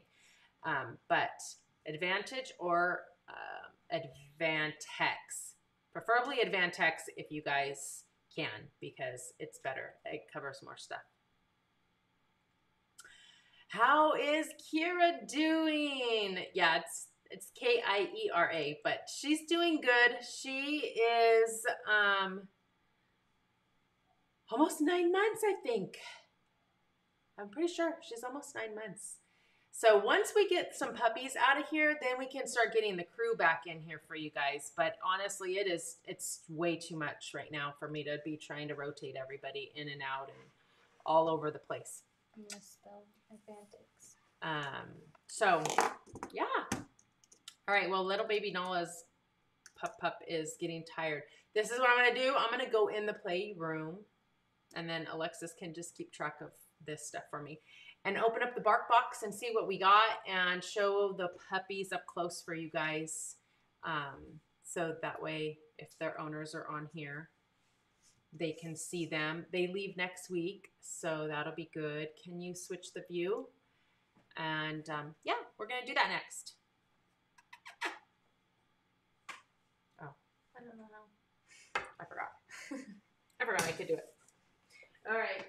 Um, but Advantage or uh, Advantix, preferably Advantix if you guys can because it's better. It covers more stuff. How is Kira doing? Yeah, it's it's K I E R A, but she's doing good. She is um almost 9 months, I think. I'm pretty sure she's almost 9 months. So once we get some puppies out of here, then we can start getting the crew back in here for you guys. But honestly, it is it's way too much right now for me to be trying to rotate everybody in and out and all over the place. Advantix. Um, so yeah. All right. Well, little baby Nala's pup pup is getting tired. This is what I'm gonna do. I'm gonna go in the playroom, and then Alexis can just keep track of this stuff for me, and open up the bark box and see what we got, and show the puppies up close for you guys. Um, so that way, if their owners are on here, they can see them. They leave next week, so that'll be good. Can you switch the view? And um, yeah, we're gonna do that next. Oh, I don't know how. I forgot. I forgot I could do it. All right.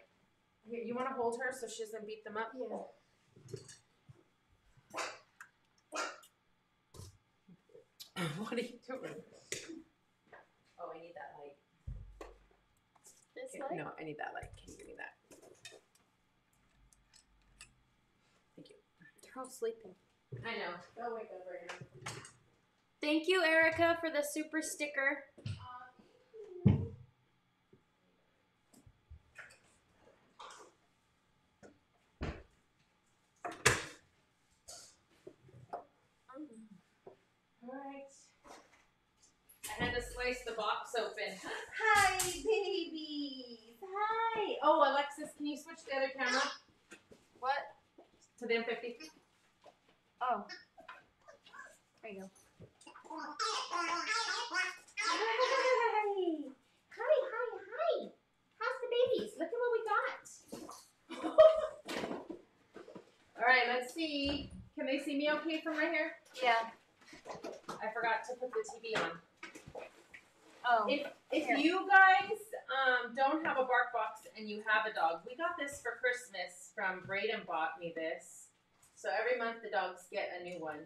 Here, you want to hold her so she doesn't beat them up? Yeah. what are you doing? Oh, I need that light. This Okay, light? No, I need that light. Can you give me that? Thank you. They're all sleeping. I know. They'll wake up right now. Thank you, Erica, for the super sticker. All right. I had to slice the box open. Hi, babies. Hi. Oh, Alexis, can you switch the other camera What? to the M50? Oh. There you go. Hi. Hi, hi, hi. How's the babies? Look at what we got. All right, let's see. Can they see me okay from right here? Yeah. I forgot to put the TV on. Oh. If if Here. you guys um, don't have a bark box and you have a dog, we got this for Christmas from Braden bought me this. So every month the dogs get a new one.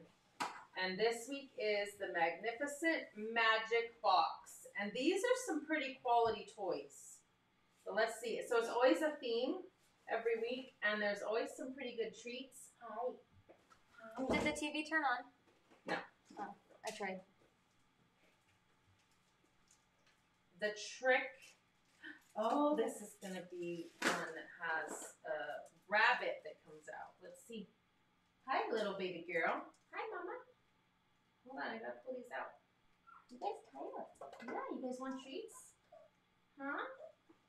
And this week is the Magnificent Magic Box. And these are some pretty quality toys. So let's see. So it's always a theme every week, and there's always some pretty good treats. Hi. Did the TV turn on? No. Oh, I tried. The trick. Oh, this is gonna be one that has a rabbit that comes out. Let's see. Hi, little baby girl. Hi, mama. Hold on, I gotta pull these out. You guys tired? Yeah, you guys want treats? Huh?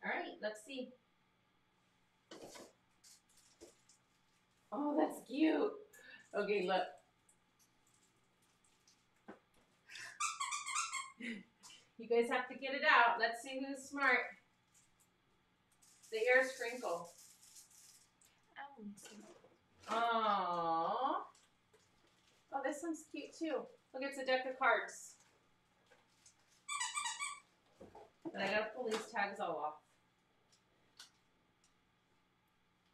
All right, let's see. Oh, that's cute. Okay, look. You guys have to get it out. Let's see who's smart. The air sprinkle. Oh, Oh, this one's cute too. Look, it's a deck of cards. And I gotta pull these tags all off.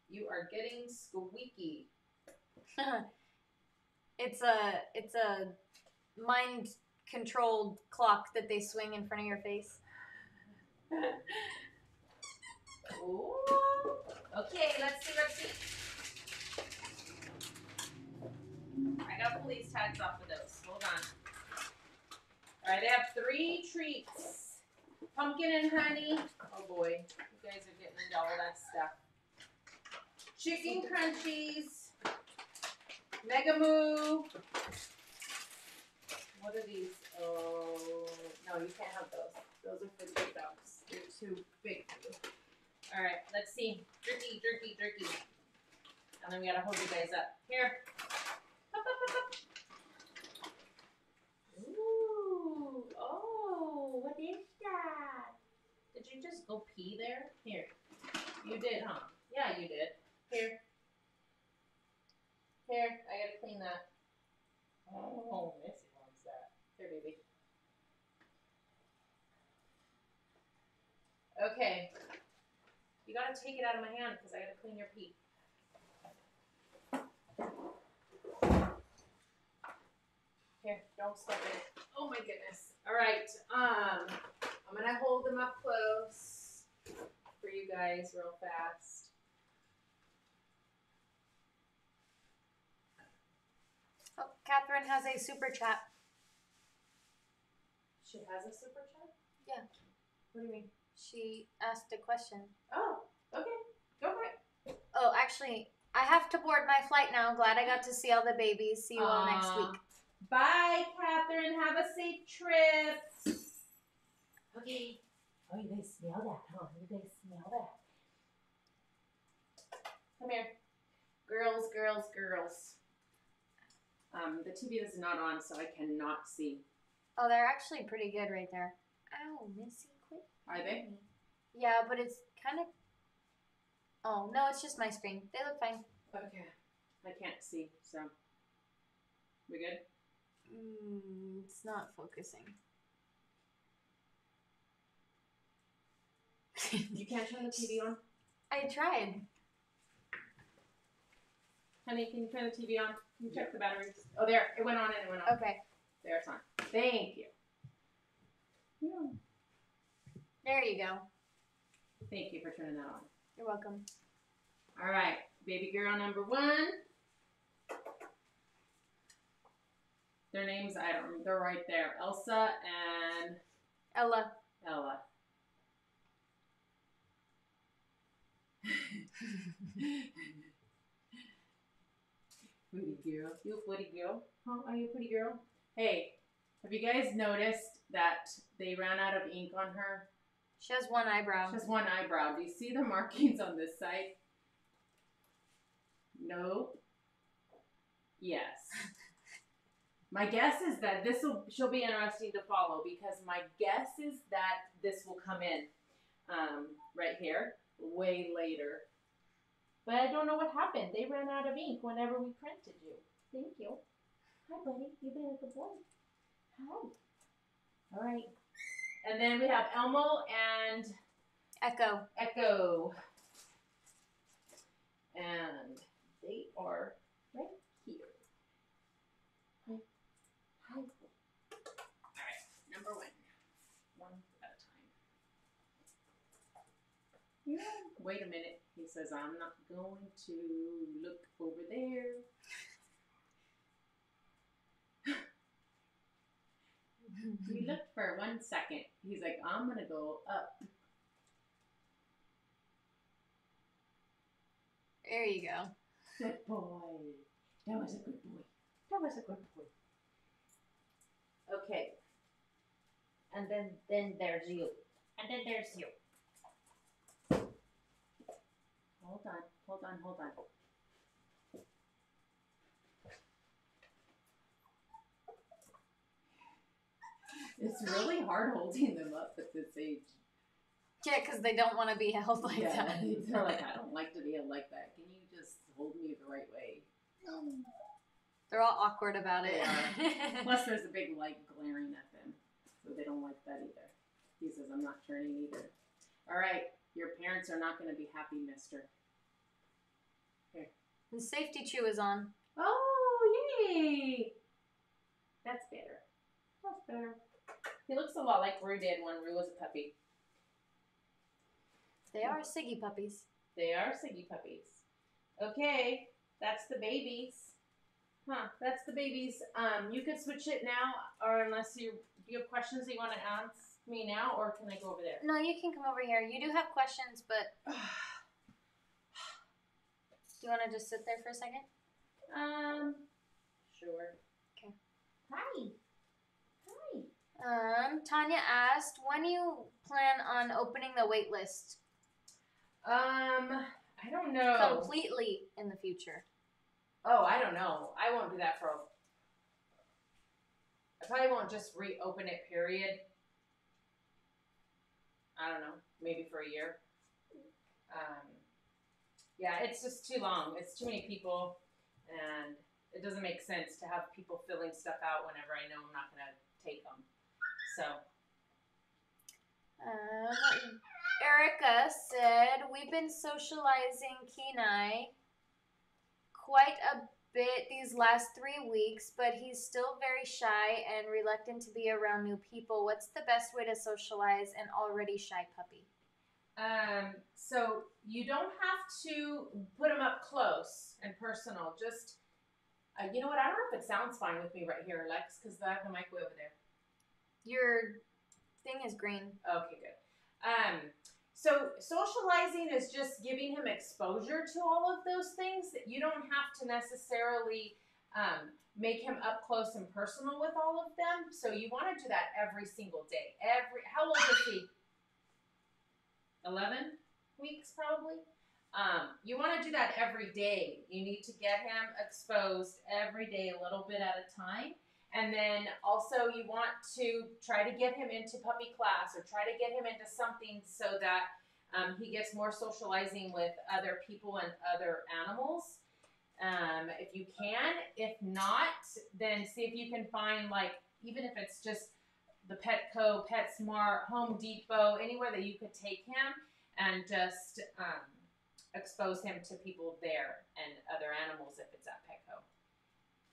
You are getting squeaky. it's a it's a mind controlled clock that they swing in front of your face. Ooh. Okay, let's see, let's see. I got police tags off of those. Hold on. Alright, I have three treats. Pumpkin and honey. Oh boy, you guys are getting into all that stuff. Chicken crunchies. Mega Moo. What are these? Oh, no, you can't have those. Those are for the big dogs. They're too big. All right, let's see. Jerky, jerky, jerky. And then we gotta hold you guys up. Here. Up, up, up. Ooh. Oh, what is that? Did you just go pee there? Here. You did, huh? Yeah, you did. Here. Here, I gotta clean that. Oh, Missy wants that. Here, baby. Okay. You gotta take it out of my hand because I gotta clean your pee. Here, don't step it. Oh my goodness. All right. Um, I'm gonna hold them up close for you guys real fast. Oh, Catherine has a super chat. She has a super chat. Yeah. What do you mean? She asked a question. Oh, okay. Go for it. Oh, actually, I have to board my flight now. Glad I got to see all the babies. See you all next week. Bye, Catherine. Have a safe trip. Okay. Oh, you guys smell that, huh? You guys smell that. Come here. Girls, girls, girls. Um, the TV is not on, so I cannot see. Oh, they're actually pretty good right there. Ow, Missy, quit. Are they? Yeah, but it's kind of. Oh no, it's just my screen. They look fine. Okay. I can't see, so. We good? Mm, it's not focusing. You can't turn the TV on? I tried. Honey, can you turn the TV on? Can you check the batteries? Oh, there. It went on and it went off. Okay, There, it's on. Thank you. Yeah. There you go. Thank you for turning that on. You're welcome. All right, baby girl number one. Their names, I don't remember. They're right there. Elsa and Ella. Ella. pretty girl. You a pretty girl? Huh? Are you a pretty girl? Hey, have you guys noticed that they ran out of ink on her? She has one eyebrow. She has one eyebrow. Do you see the markings on this side? No. Yes. my guess is that this will she'll be interesting to follow because my guess is that this will come in um, right here way later. But I don't know what happened. They ran out of ink whenever we printed you. Thank you. Hi, buddy. You've been a good boy. Hi. All right. And then we have Elmo and Echo. Echo. And they are right here. Hi. Hi. Alright, number one. One at a time. Yeah. Wait a minute. He says, I'm not going to look over there. He looked for one second. He's like, I'm gonna go up. There you go. Good boy. That was a good boy. That was a good boy. Okay. And then then there's you. And then there's you. Hold on. Hold on. Hold on. It's really hard holding them up at this age. Yeah, because they don't want to be held like yeah, that. they're like, I don't like to be held like that. Can you just hold me the right way? They're all awkward about it. Plus, there's a big light glaring at them, so they don't like that either. He says, I'm not turning either. All right, your parents are not going to be happy, mister. Here. the safety chew is on. Oh, yay! That's better. That's better. He looks a lot like Rue did when Rue was a puppy. They are Siggy puppies. They are Siggy puppies. Okay, that's the babies. Huh, that's the babies. Um, you could switch it now, or unless you you have questions that you want to ask me now, or can I go over there? No, you can come over here. You do have questions, but do you want to just sit there for a second? um, sure. Okay. Hi. Um, Tanya asked, when do you plan on opening the wait list Um, I don't know. completely in the future? Oh, I don't know. I won't do that for. A, I probably won't just reopen it. Period. I don't know. Maybe for a year. Um, yeah, it's just too long. It's too many people, and it doesn't make sense to have people filling stuff out whenever I know I'm not gonna take them. So Um, Erica said, We've been socializing Kenai quite a bit these last three weeks, but he's still very shy and reluctant to be around new people. What's the best way to socialize an already shy puppy? Um, so you don't have to put them up close and personal. Just, uh, you know what? I don't know if it sounds fine with me right here, Lex, because I have the mic way over there. Your thing is green. Okay, good. Um, so socializing is just giving him exposure to all of those things. That you don't have to necessarily um, make him up close and personal with all of them. So you want to do that every single day. Every how old is he? Eleven weeks, probably. Um, you want to do that every day. You need to get him exposed every day, a little bit at a time. And then also, you want to try to get him into puppy class or try to get him into something so that um, he gets more socializing with other people and other animals. Um, if you can, if not, then see if you can find like even if it's just the Petco, PetSmart, Home Depot, anywhere that you could take him and just um, expose him to people there and other animals if it's at Petco.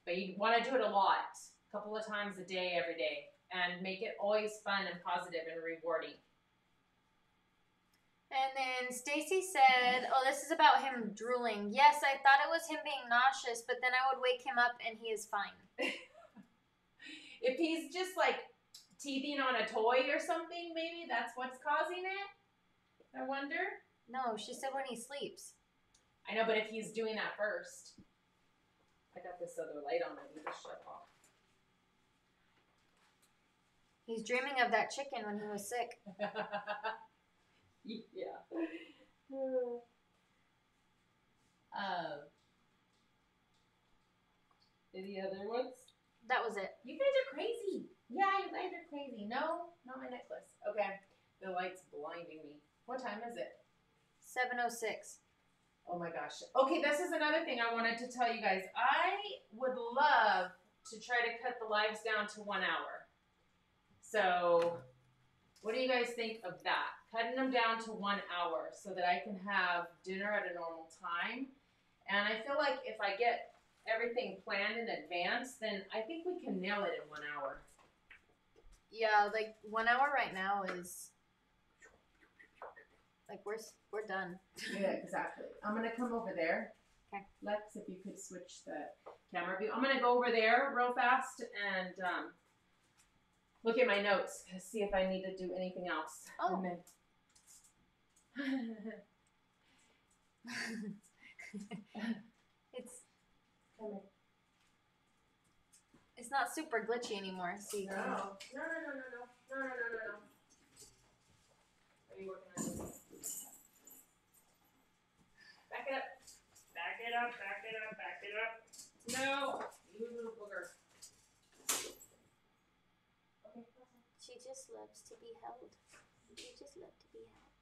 But you want to do it a lot, couple of times a day, every day, and make it always fun and positive and rewarding. And then Stacy said, "Oh, this is about him drooling. Yes, I thought it was him being nauseous, but then I would wake him up and he is fine." If he's just like teething on a toy or something, maybe that's what's causing it. I wonder. No, she said when he sleeps. I know, but if he's doing that first, I got this other light on. I need to shut off. He's dreaming of that chicken when he was sick. yeah. um. Any other ones? That was it. You guys are crazy. Yeah, you guys are crazy. No, not my necklace. Okay. The light's blinding me. What time is it? 706. Oh my gosh. Okay, this is another thing I wanted to tell you guys. I would love to try to cut the lives down to one hour. So, what do you guys think of that? Cutting them down to one hour so that I can have dinner at a normal time. And I feel like if I get everything planned in advance, then I think we can nail it in one hour. Yeah, like one hour right now is like we're we're done. Yeah, exactly. I'm gonna come over there. Okay. Lex, if you could switch the camera view. I'm gonna go over there real fast and um, look at my notes to see if I need to do anything else. Oh. It's it's not super glitchy anymore, so you No, can. no, no, no, no, no, no, no, no, no, no. Are you working on this? Back it up. Back it up, back it up, back it up. No, you little booger. Okay, She just loves to be held. She just loves to be held.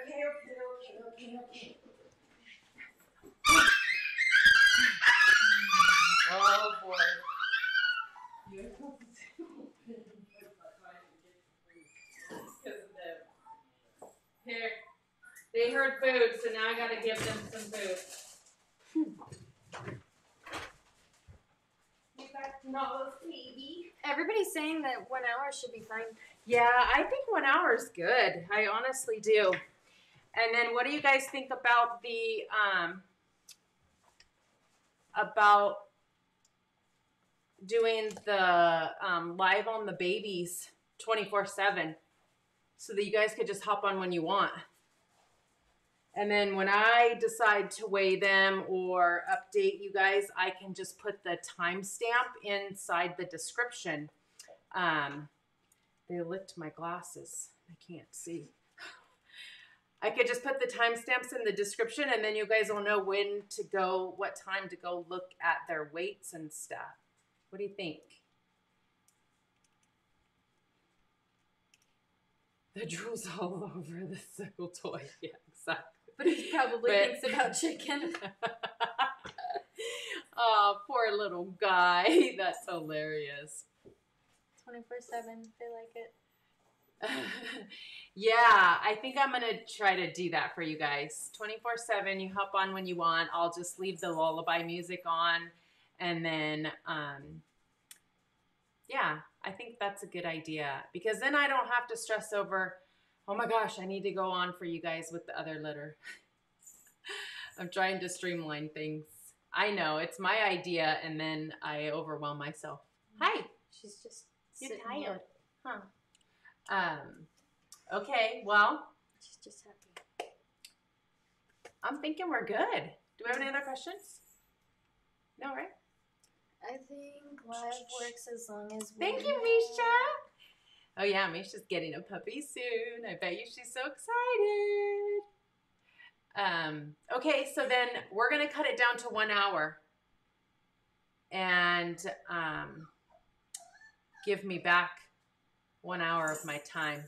okay, okay, okay, okay, okay. Oh boy. You Here, they heard food, so now I gotta give them some food. Hmm. Baby. Everybody's saying that one hour should be fine. Yeah, I think one hour is good. I honestly do. And then, what do you guys think about the um about doing the um, live on the babies twenty four seven, so that you guys could just hop on when you want. And then when I decide to weigh them or update you guys, I can just put the timestamp inside the description. Um, they licked my glasses. I can't see. I could just put the timestamps in the description and then you guys will know when to go, what time to go look at their weights and stuff. What do you think? The drool's all over the sickle toy. Yeah, exactly. But he probably But- thinks about chicken. oh, poor little guy. That's hilarious. 24 7. They like it. yeah, I think I'm gonna try to do that for you guys. 24 7, you hop on when you want. I'll just leave the lullaby music on. And then, um, yeah, I think that's a good idea because then I don't have to stress over, oh my gosh, I need to go on for you guys with the other litter. I'm trying to streamline things. I know it's my idea, and then I overwhelm myself. Hi. She's just You're tired. Huh. Um, okay, well, She's just happy. I'm thinking we're good. Do we have any other questions? No, right? I think live works as long as we. Thank you. Misha. Oh yeah, Misha's getting a puppy soon. I bet you she's so excited. Um, okay, so then we're gonna cut it down to one hour. And um, give me back one hour of my time.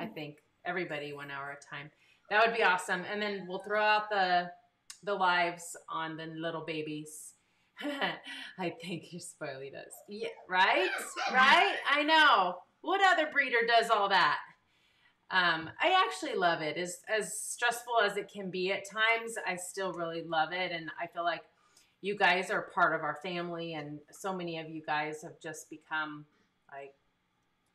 I think everybody one hour of time. That would be awesome. And then we'll throw out the the lives on the little babies. I think you're Spoily us. Yeah, right? Right? I know. What other breeder does all that? Um, I actually love it. As as stressful as it can be at times, I still really love it, and I feel like you guys are part of our family, and so many of you guys have just become like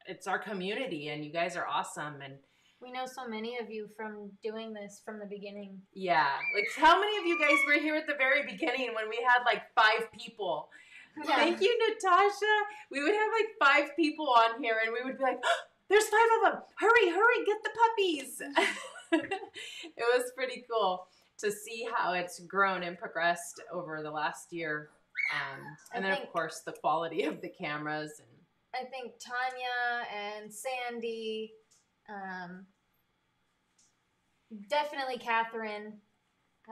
it's our community, and you guys are awesome. And We know so many of you from doing this from the beginning. yeah, like how many of you guys were here at the very beginning when we had like five people? Thank you, Natasha. We would have like five people on here, and we would be like, "There's five of them! Hurry, hurry, get the puppies!" it was pretty cool to see how it's grown and progressed over the last year, um, and I then of course the quality of the cameras and I think Tanya and Sandy, um, definitely Catherine,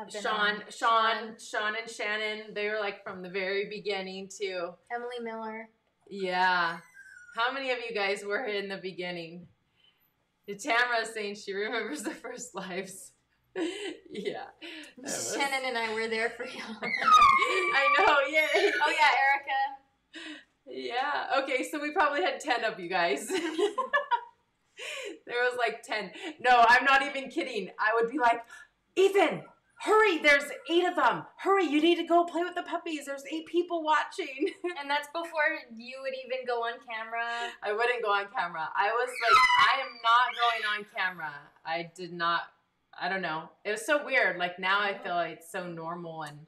Sean, on. Sean, Sean, and Shannon. They were like from the very beginning too. Emily Miller. Yeah. How many of you guys were in the beginning? Tamara is saying she remembers the first lives. yeah. was- Shannon and I were there for y'all. I know, yay. oh yeah, Erica. Yeah. Okay, so we probably had 10 of you guys. there was like 10. No, I'm not even kidding. I would be like, Ethan, hurry, there's eight of them. Hurry, you need to go play with the puppies. There's eight people watching. And that's before you would even go on camera. I wouldn't go on camera. I was like, I am not going on camera. I did not. I don't know. It was so weird. Like now, I feel like it's so normal, and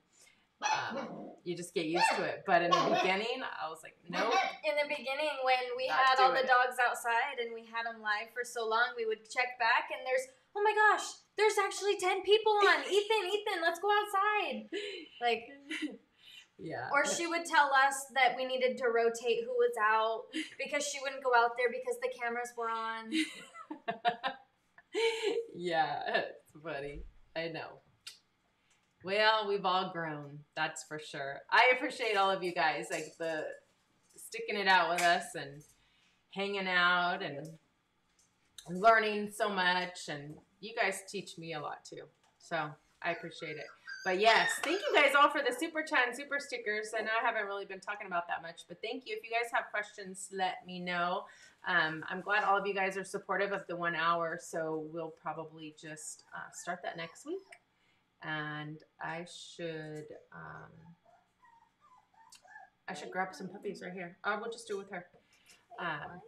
um, you just get used to it. But in the beginning, I was like, nope. In the beginning, when we Not had all the it. dogs outside and we had them live for so long, we would check back and there's, oh my gosh, there's actually 10 people on. Ethan, Ethan, let's go outside. Like, Yeah. or she would tell us that we needed to rotate who was out because she wouldn't go out there because the cameras were on. yeah, it's funny. I know. Well, we've all grown, that's for sure. I appreciate all of you guys, like the sticking it out with us and hanging out and learning so much. And you guys teach me a lot too. So I appreciate it. But yes, thank you guys all for the super chat and super stickers. I know I haven't really been talking about that much, but thank you. If you guys have questions, let me know. Um, I'm glad all of you guys are supportive of the one hour, so we'll probably just uh, start that next week. And I should, um, I should grab some puppies right here. Uh, we'll just do it with her. Um,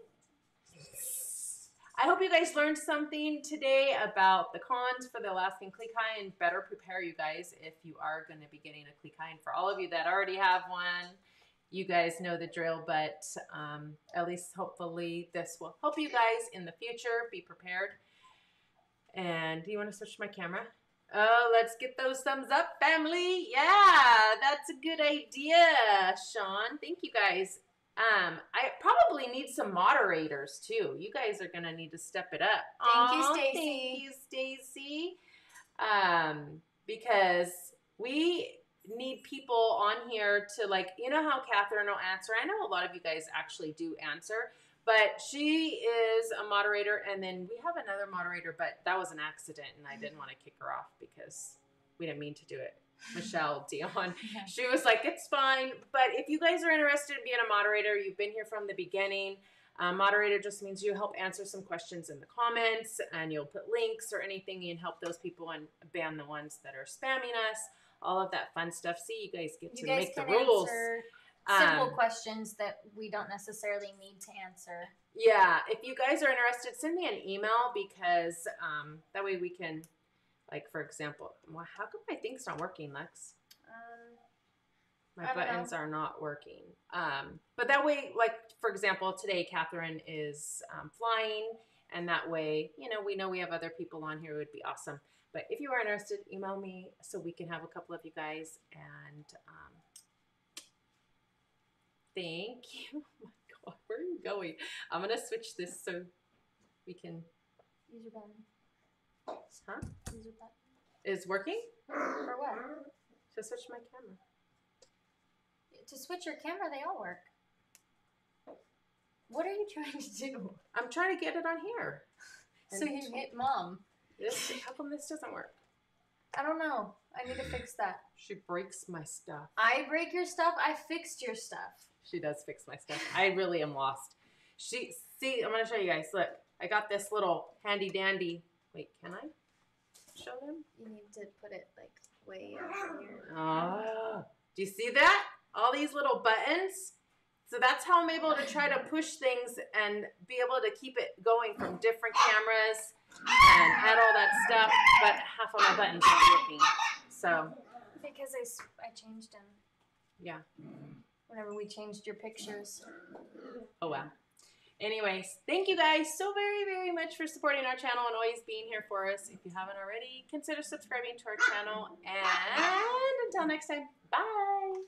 I hope you guys learned something today about the cons for the Alaskan Klee Kai and better prepare you guys if you are going to be getting a Klee Kai. And for all of you that already have one, you guys know the drill, but um, at least hopefully this will help you guys in the future. Be prepared. And do you want to switch my camera? Oh, let's get those thumbs up, family. Yeah, that's a good idea, Sean. Thank you guys. Um, I probably need some moderators too. You guys are gonna need to step it up. Thank you, Stacy. Thank you, Stacy. Um, because we need people on here to like, you know how Catherine will answer. I know a lot of you guys actually do answer, but she is a moderator, and then we have another moderator, but that was an accident, and I didn't want to kick her off because we didn't mean to do it. Michelle Dion. She was like, it's fine. But if you guys are interested in being a moderator, you've been here from the beginning. Um, moderator just means you help answer some questions in the comments and you'll put links or anything and help those people and ban the ones that are spamming us. All of that fun stuff. See, you guys get You to guys make the rules. answer simple Um, questions that we don't necessarily need to answer. Yeah, if you guys are interested, send me an email because um, that way we can, like, for example, well, how come my thing's not working, Lex? Um, My buttons are not working. Um, but that way, like for example, today Catherine is um, flying, and that way, you know, we know we have other people on here. It would be awesome. But if you are interested, email me so we can have a couple of you guys. And um, thank you. Oh my God, where are you going? I'm gonna switch this so we can. use your button. Huh? Use your button. Is working? For what? To switch my camera. To switch your camera, they all work. What are you trying to do? I'm trying to get it on here. So you hit mom. This, how come this doesn't work? I don't know. I need to fix that. She breaks my stuff. I break your stuff. I fixed your stuff. She does fix my stuff. I really am lost. She see, I'm gonna show you guys. Look, I got this little handy dandy. Wait, can I show them? You need to put it like way over here. Oh, do you see that? All these little buttons. So that's how I'm able to try to push things and be able to keep it going from different cameras and add all that stuff. But half of my buttons aren't working. So Because I I changed them. yeah. Whenever we changed your pictures. Oh well. Anyways, thank you guys so very, very much for supporting our channel and always being here for us. If you haven't already, consider subscribing to our channel. And until next time, bye.